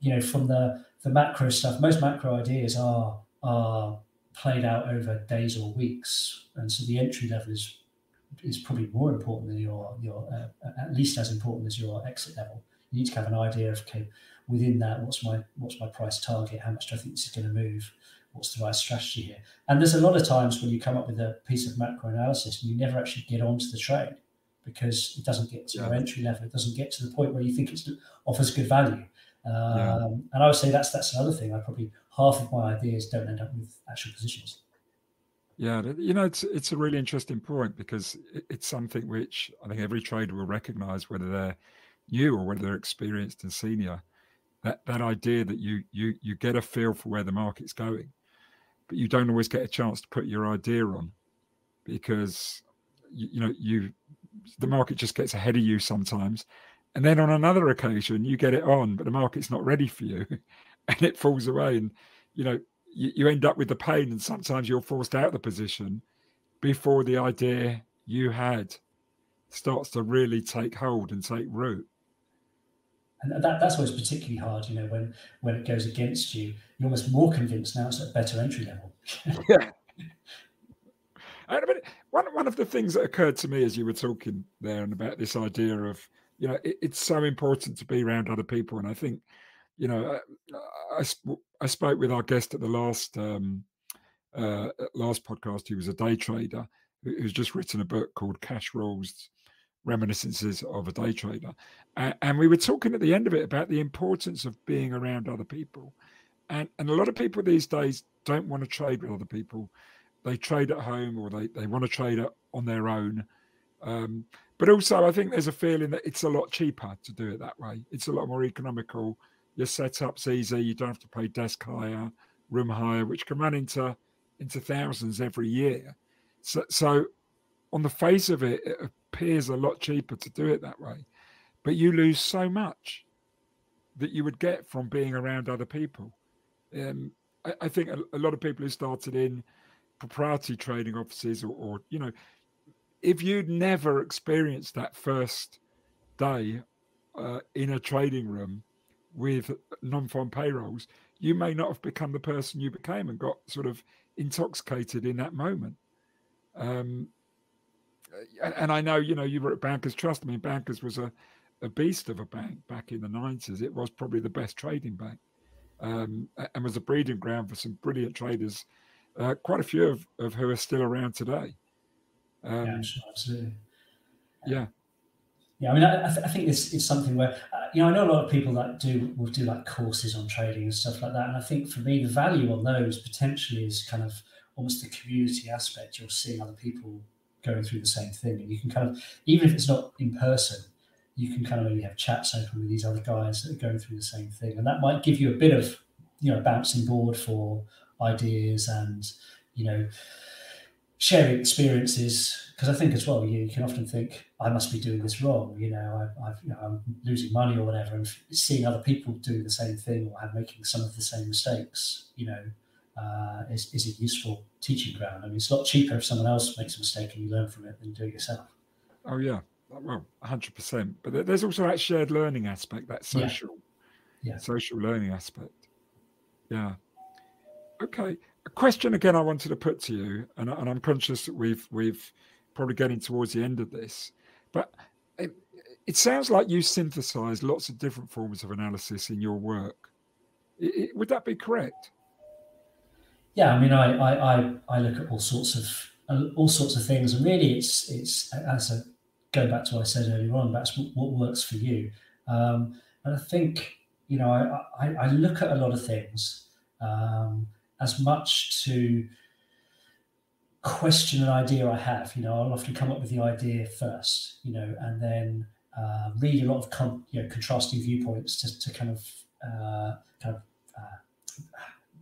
you know, from the the macro stuff, most macro ideas are are played out over days or weeks, and so the entry level is is probably more important than your your uh, at least as important as your exit level. You need to have an idea of okay, within that, what's my what's my price target? How much do I think this is going to move? What's the right strategy here? And there's a lot of times when you come up with a piece of macro analysis and you never actually get onto the trade because it doesn't get to yeah. your entry level. It doesn't get to the point where you think it offers good value. Um, yeah. And I would say that's that's another thing. I probably half of my ideas don't end up with actual positions. Yeah, you know, it's it's a really interesting point because it's something which I think every trader will recognise, whether they're new or whether they're experienced and senior. That that idea that you you you get a feel for where the market's going, but you don't always get a chance to put your idea on because you, you know you the market just gets ahead of you sometimes, and then on another occasion you get it on, but the market's not ready for you, *laughs* and it falls away, and you know you, you end up with the pain, and sometimes you're forced out of the position before the idea you had starts to really take hold and take root. And that, that's always particularly hard, you know, when when it goes against you, you're almost more convinced now it's a better entry level. *laughs* yeah. I mean, one, one of the things that occurred to me as you were talking there and about this idea of, you know, it, it's so important to be around other people. And I think, you know, I, I, I spoke with our guest at the last um, uh, last podcast. He was a day trader who's just written a book called Cash Rules Reminiscences of a Day Trader. And, and we were talking at the end of it about the importance of being around other people. And, and a lot of people these days don't want to trade with other people. They trade at home or they, they want to trade on their own. Um, but also, I think there's a feeling that it's a lot cheaper to do it that way. It's a lot more economical your setup's easy. You don't have to pay desk hire, room hire, which can run into into thousands every year. So, so on the face of it, it appears a lot cheaper to do it that way, but you lose so much that you would get from being around other people. Um, I, I, think a, a, lot of people who started in proprietary trading offices, or, or you know, if you'd never experienced that first day uh, in a trading room with non-farm payrolls, you may not have become the person you became and got sort of intoxicated in that moment. Um, and I know, you know, you were at Bankers Trust. I mean, Bankers was a, a beast of a bank back in the 90s. It was probably the best trading bank um, and was a breeding ground for some brilliant traders, uh, quite a few of, of who are still around today. Um, yeah, sure, absolutely. Yeah. Yeah, I mean, I, I, th- I think it's, it's something where, uh, you know, I know a lot of people that do will do like courses on trading and stuff like that. And I think for me, the value on those potentially is kind of almost the community aspect. You're seeing other people going through the same thing. And you can kind of, even if it's not in person, you can kind of maybe have chats open with these other guys that are going through the same thing. And that might give you a bit of, you know, bouncing board for ideas and, you know, sharing experiences because I think as well you, you, can often think I must be doing this wrong you know I, have you know I'm losing money or whatever and seeing other people do the same thing or have making some of the same mistakes you know uh, is, is a useful teaching ground. I mean it's a lot cheaper if someone else makes a mistake and you learn from it than do it yourself. Oh yeah. Well 100% but there's also that shared learning aspect that social yeah. yeah. social learning aspect. Yeah. Okay a question again I wanted to put to you, and, and I'm conscious that we've we've probably getting towards the end of this, but it, it sounds like you synthesize lots of different forms of analysis in your work. It, it, would that be correct? Yeah, I mean, I, I, I, I look at all sorts of all sorts of things, and really, it's it's as a going back to what I said earlier on. That's what, what works for you, um, and I think you know I, I, I look at a lot of things. Um, as much to question an idea I have. You know, I'll often come up with the idea first, you know, and then uh, read a lot of con- you know, contrasting viewpoints to, to kind of uh, kind of uh,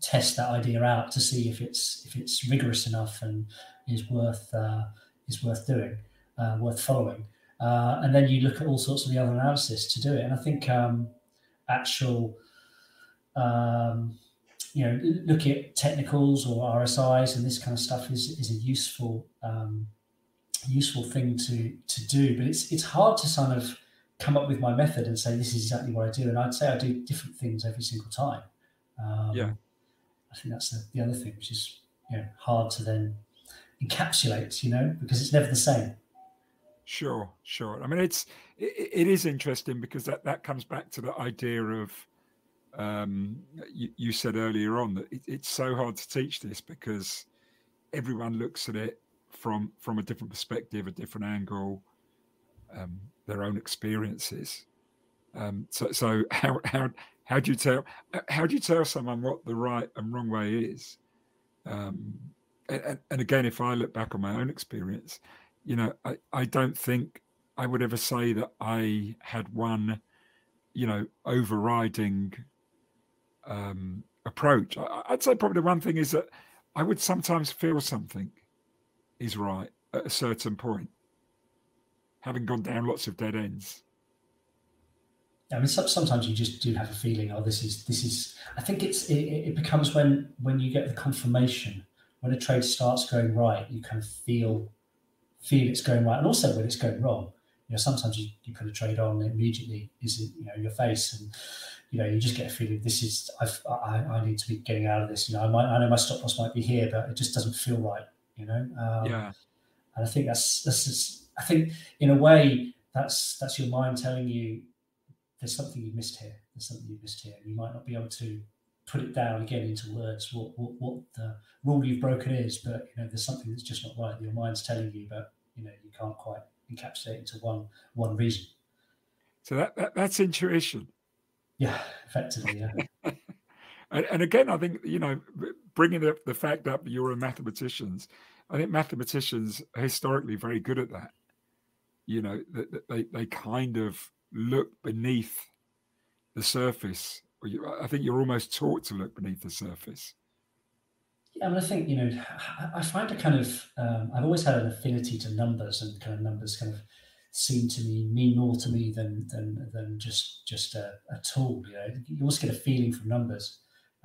test that idea out to see if it's if it's rigorous enough and is worth uh, is worth doing, uh, worth following. Uh, and then you look at all sorts of the other analysis to do it. And I think um, actual um, you know, looking at technicals or RSIs and this kind of stuff is, is a useful um, useful thing to to do. But it's it's hard to sort of come up with my method and say this is exactly what I do. And I'd say I do different things every single time. Um, yeah, I think that's the, the other thing, which is you know hard to then encapsulate. You know, because it's never the same. Sure, sure. I mean, it's it, it is interesting because that that comes back to the idea of um, you, you, said earlier on that it, it's so hard to teach this because everyone looks at it from from a different perspective, a different angle, um, their own experiences. Um, so, so *laughs* how how how do you tell how do you tell someone what the right and wrong way is? Um, and, and again, if I look back on my own experience, you know, I, I don't think I would ever say that I had one, you know, overriding um, approach. I, I'd say probably the one thing is that I would sometimes feel something is right at a certain point, having gone down lots of dead ends. I mean, sometimes you just do have a feeling, oh, this is this is. I think it's it, it becomes when when you get the confirmation when a trade starts going right, you kind of feel feel it's going right, and also when it's going wrong. You know, sometimes you, you put a trade on immediately is it, you know your face, and you know you just get a feeling this is I've, I I need to be getting out of this. You know, I might I know my stop loss might be here, but it just doesn't feel right. You know, um, yeah. And I think that's that's just, I think in a way that's that's your mind telling you there's something you've missed here. There's something you've missed here. You might not be able to put it down again into words what, what, what the rule you've broken is, but you know there's something that's just not right. Your mind's telling you, but you know you can't quite encapsulate into one one reason. So that, that that's intuition. Yeah, effectively, yeah. *laughs* and, and, again, I think you know, bringing up the fact that you're a mathematicians, I think mathematicians are historically very good at that. You know, that, they they kind of look beneath the surface. I think you're almost taught to look beneath the surface. Yeah, I mean, I think you know, I find a kind of um, I've always had an affinity to numbers, and kind of numbers kind of seem to me mean more to me than than than just just a, a tool. You know, you always get a feeling from numbers.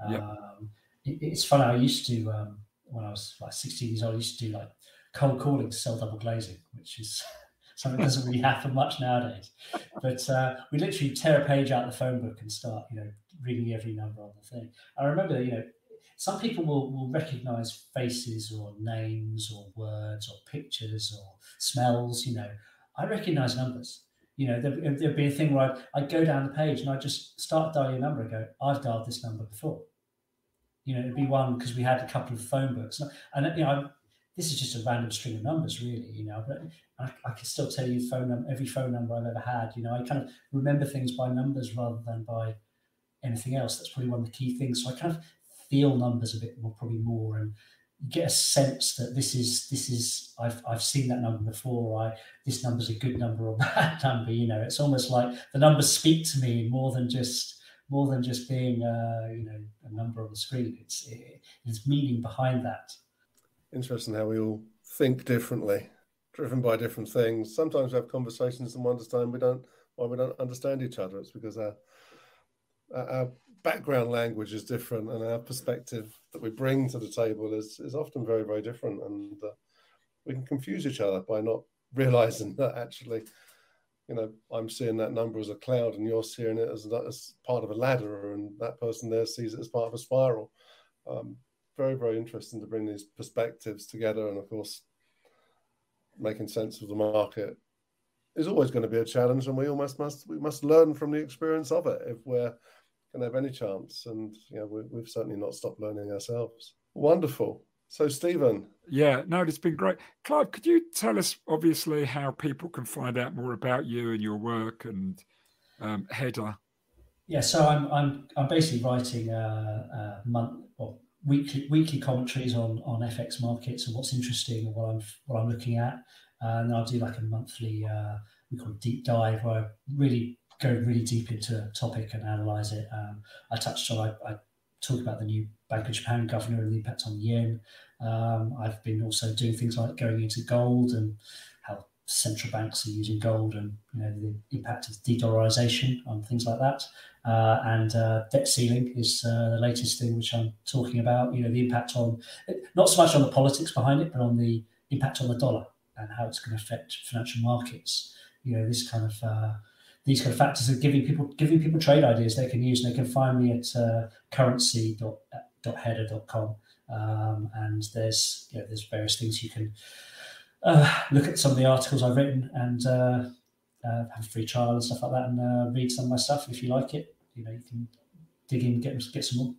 Yep. Um, it, it's funny. I used to um, when I was like 16 years old, I used to do like cold calling to sell double glazing, which is *laughs* something that doesn't really happen much nowadays. But uh, we literally tear a page out of the phone book and start, you know, reading every number on the thing. I remember, you know, some people will, will recognize faces or names or words or pictures or smells. You know, I recognize numbers. You know, there, would be a thing where I'd, I'd, go down the page and I'd just start dialing a number and go, I've dialed this number before. You know, it'd be one because we had a couple of phone books. And, you know, this is just a random string of numbers, really, you know, but I, I can still tell you phone num- every phone number I've ever had. You know, I kind of remember things by numbers rather than by anything else. That's probably one of the key things. So I kind of feel numbers a bit more, probably more, and you get a sense that this is this is I've I've seen that number before. I this number's a good number or *laughs* bad number. You know, it's almost like the numbers speak to me more than just more than just being uh, you know a number on the screen. It's it, it's meaning behind that. Interesting how we all think differently, driven by different things. Sometimes we have conversations and we understand we don't why we don't understand each other. It's because our our background language is different and our perspective that we bring to the table is, is often very, very different. And uh, we can confuse each other by not *laughs* realizing that actually, you know, I'm seeing that number as a cloud and you're seeing it as, as part of a ladder and that person there sees it as part of a spiral. Um, very, very interesting to bring these perspectives together. And of course, making sense of the market is always going to be a challenge and we almost must we must learn from the experience of it if we're can have any chance. And you know, we, have certainly not stopped learning ourselves. Wonderful. So, Stephen. Yeah, no, it's been great. Clive, could you tell us, obviously, how people can find out more about you and your work and um, Hedda? Yeah, so I'm I'm I'm basically writing a, a month or weekly weekly commentaries on on FX markets and what's interesting and what I'm what I'm looking at, and I'll do like a monthly uh, we call it deep dive where I really go really deep into a topic and analyze it. Um, I touched on, I, I, talked about the new Bank of Japan governor and the impact on yen. Um, I've been also doing things like going into gold and how central banks are using gold and you know the impact of de-dollarization on things like that. Uh, and uh, debt ceiling is uh, the latest thing which I'm talking about. You know the impact on not so much on the politics behind it, but on the impact on the dollar and how it's going to affect financial markets. You know this kind of uh, these kind of factors are giving people giving people trade ideas they can use. And they can find me at uh, currency.hedda.com. Um, and there's you know, there's various things you can uh, look at some of the articles I've written and uh, uh, have a free trial and stuff like that, and uh, read some of my stuff if you like it. You know, you can dig in, get get some more.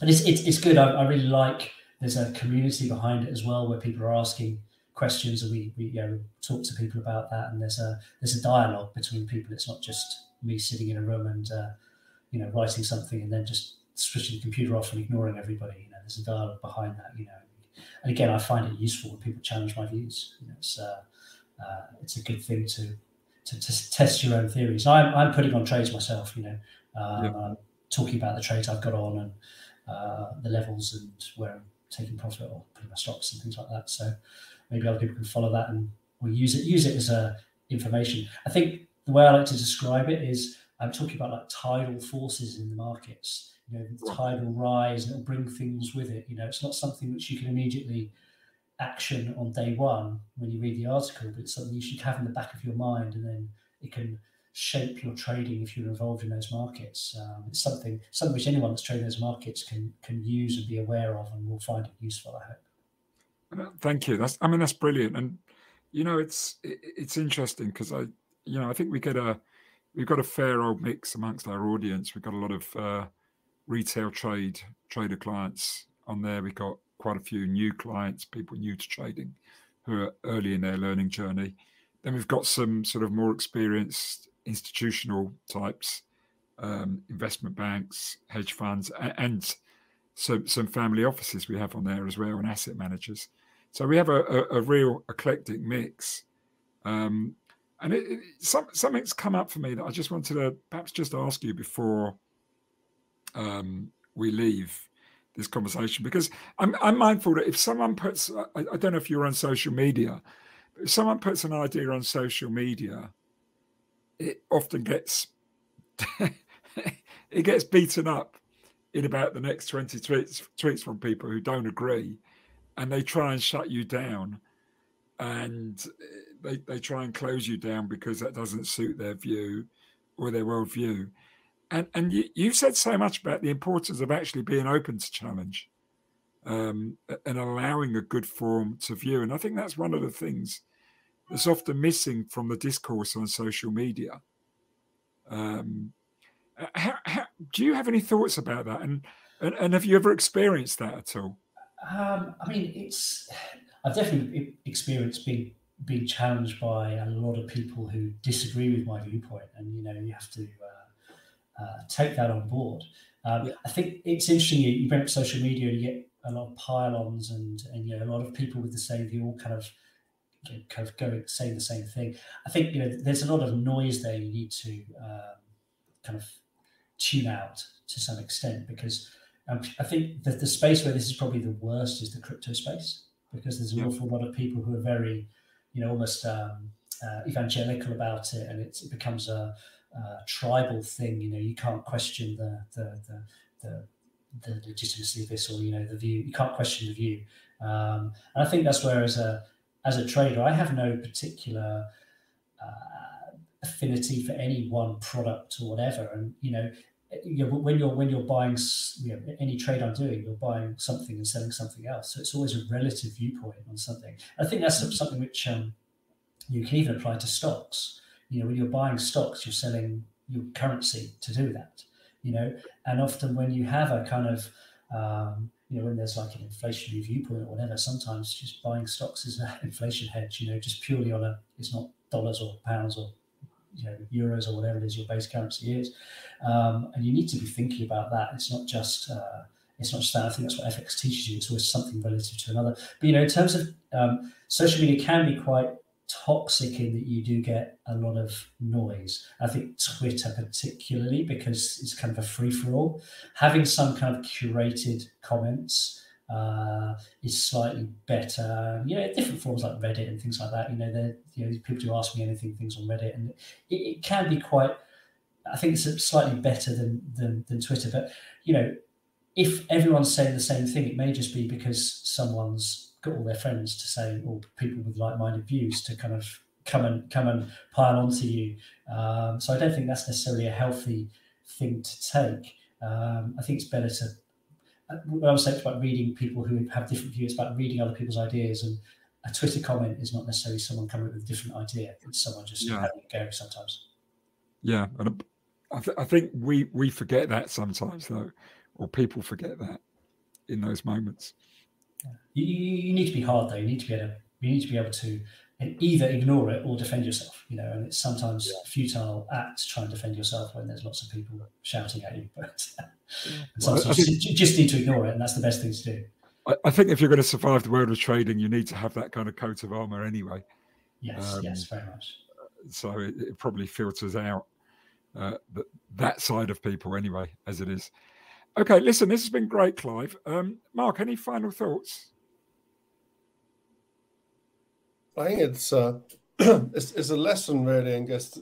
But it's it's, it's good. I, I really like. There's a community behind it as well, where people are asking questions and we, we you know talk to people about that and there's a there's a dialogue between people it's not just me sitting in a room and uh, you know writing something and then just switching the computer off and ignoring everybody you know there's a dialogue behind that you know and again, I find it useful when people challenge my views. You know, it's uh, uh, it's a good thing to, to, to test your own theories. I'm I'm putting on trades myself. You know, um, yeah. I'm talking about the trades I've got on and uh, the levels and where I'm taking profit or putting my stocks and things like that. So maybe other people can follow that and or use it use it as a information. I think the way I like to describe it is I'm talking about like tidal forces in the markets. You know, the tide will rise and it'll bring things with it. You know, it's not something which you can immediately action on day one when you read the article, but it's something you should have in the back of your mind, and then it can shape your trading if you're involved in those markets. Um, it's something something which anyone that's trading those markets can can use and be aware of, and will find it useful. I hope. Thank you. That's I mean that's brilliant, and you know it's it, it's interesting because I you know I think we get a we've got a fair old mix amongst our audience. We've got a lot of uh, retail trade trader clients on there. We've got quite a few new clients, people new to trading, who are early in their learning journey. Then we've got some sort of more experienced institutional types, um, investment banks, hedge funds, and, and some some family offices we have on there as well, and asset managers. So we have a, a, a real eclectic mix. Um, and it, it, some, something's come up for me that I just wanted to perhaps just ask you before um, we leave this conversation because I'm, I'm mindful that if someone puts, I, I, don't know if you're on social media, but if someone puts an idea on social media, it often gets *laughs* it gets beaten up in about the next 20 tweets, tweets from people who don't agree and they try and shut you down and they, they try and close you down because that doesn't suit their view or their worldview. And and you, you've said so much about the importance of actually being open to challenge um, and allowing a good form to view. And I think that's one of the things that's often missing from the discourse on social media. Um, how, how, do you have any thoughts about that? And, and, and have you ever experienced that at all? Um, I mean, it's I've definitely experienced being being challenged by a lot of people who disagree with my viewpoint, and you know you have to uh, uh, take that on board. Um, yeah. I think it's interesting. You, you bring up social media, and you get a lot of pile-ons, and and you know a lot of people with the same view, all kind of you know, kind of going saying the same thing. I think you know there's a lot of noise there. You need to um, kind of tune out to some extent because um, I think that the space where this is probably the worst is the crypto space because there's an yeah. awful lot of people who are very you know, almost um, uh, evangelical about it, and it becomes a, a, tribal thing. You know, you can't question the the, the the, the legitimacy of this, or you know, the view. You can't question the view, um, and I think that's where, as a as a trader, I have no particular uh, affinity for any one product or whatever, and you know. You know, when you're when you're buying you know, any trade I'm doing, you're buying something and selling something else. So it's always a relative viewpoint on something. I think that's something which um, you can even apply to stocks. You know, when you're buying stocks, you're selling your currency to do that. You know, and often when you have a kind of um, you know, when there's like an inflationary viewpoint or whatever, sometimes just buying stocks is an *laughs* inflation hedge, you know, just purely on a, it's not dollars or pounds or, you know, euros or whatever it is your base currency is. Um, and you need to be thinking about that. It's not just, uh, it's not just that. I think that's what FX teaches you. It's always something relative to another. But, you know, in terms of um, social media can be quite toxic in that you do get a lot of noise. I think Twitter, particularly, because it's kind of a free for all, having some kind of curated comments uh, is slightly better. You know, different forms like Reddit and things like that. You know, you know people do ask me anything, things on Reddit, and it, it can be quite. I think it's slightly better than, than than Twitter, but you know, if everyone's saying the same thing, it may just be because someone's got all their friends to say, or people with like-minded views to kind of come and come and pile onto you. Um, so I don't think that's necessarily a healthy thing to take. Um, I think it's better to. What I was saying about reading people who have different views, about reading other people's ideas, and a Twitter comment is not necessarily someone coming up with a different idea. It's someone just yeah. having a go sometimes. Yeah, and I, th- I think we we forget that sometimes though, or people forget that in those moments. You, you, need to be hard though. You need to be able to, you need to be able to either ignore it or defend yourself. You know, and it's sometimes yeah. futile act to try and defend yourself when there's lots of people shouting at you. But *laughs* sometimes well, you just need to ignore it, and that's the best thing to do. I, I, think if you're going to survive the world of trading, you need to have that kind of coat of armor anyway. Yes, um, yes, very much. So it, it probably filters out uh, that, that side of people anyway, as it is. Okay, listen, this has been great, Clive. Um, Mark, any final thoughts? I think it's, uh, *clears throat* it's, it's a lesson, really, I guess,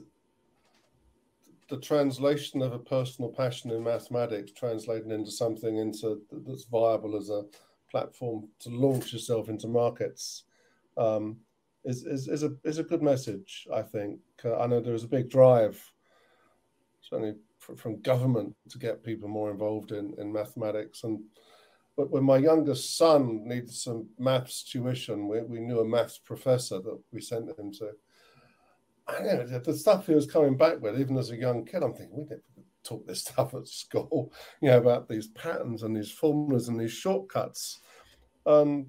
the translation of a personal passion in mathematics translating into something into that's viable as a platform to launch yourself into markets um, is, is, is, a, is a good message, I think. Uh, I know there was a big drive, certainly from government, to get people more involved in, in mathematics. And but when my youngest son needed some maths tuition, we, we knew a maths professor that we sent him to. I know, the stuff he was coming back with, even as a young kid, I'm thinking, we never taught this *laughs* stuff at school, you know, about these patterns and these formulas and these shortcuts. Um,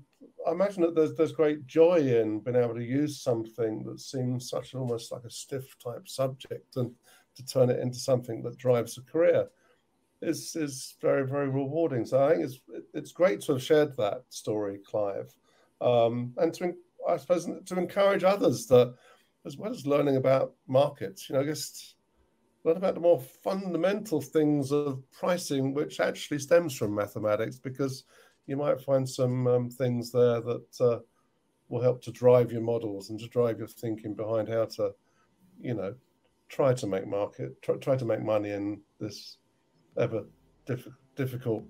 I imagine that there's there's great joy in being able to use something that seems such almost like a stiff type subject and to turn it into something that drives a career is is very very rewarding. So I think it's it's great to have shared that story, Clive, um, and to I suppose to encourage others that as well as learning about markets, you know, just learn about the more fundamental things of pricing, which actually stems from mathematics, because you might find some um, things there that uh, will help to drive your models and to drive your thinking behind how to, you know, try to make market, try, try to make money in this ever diff- difficult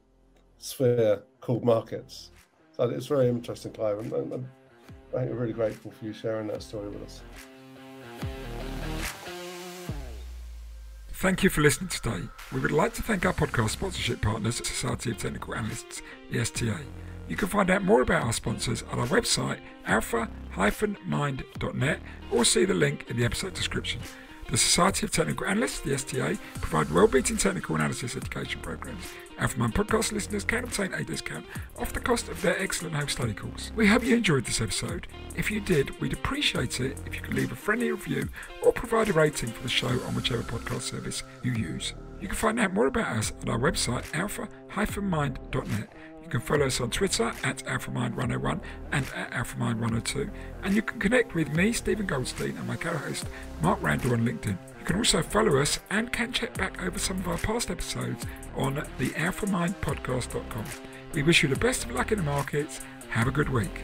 sphere called markets. So it's very interesting, Clive, and, and, and I think we're really grateful for you sharing that story with us. Thank you for listening today. We would like to thank our podcast sponsorship partners, Society of Technical Analysts, STA. You can find out more about our sponsors at our website, alpha-mind.net, or see the link in the episode description. The Society of Technical Analysts, the STA, provide well-beating technical analysis education programs. AlphaMind podcast listeners can obtain a discount off the cost of their excellent home study course. We hope you enjoyed this episode. If you did, we'd appreciate it if you could leave a friendly review or provide a rating for the show on whichever podcast service you use. You can find out more about us at our website, alpha-mind.net you can follow us on Twitter at AlphaMind101 and at AlphaMind102. And you can connect with me, Stephen Goldstein, and my co host, Mark Randall, on LinkedIn. You can also follow us and can check back over some of our past episodes on the AlphaMindPodcast.com. We wish you the best of luck in the markets. Have a good week.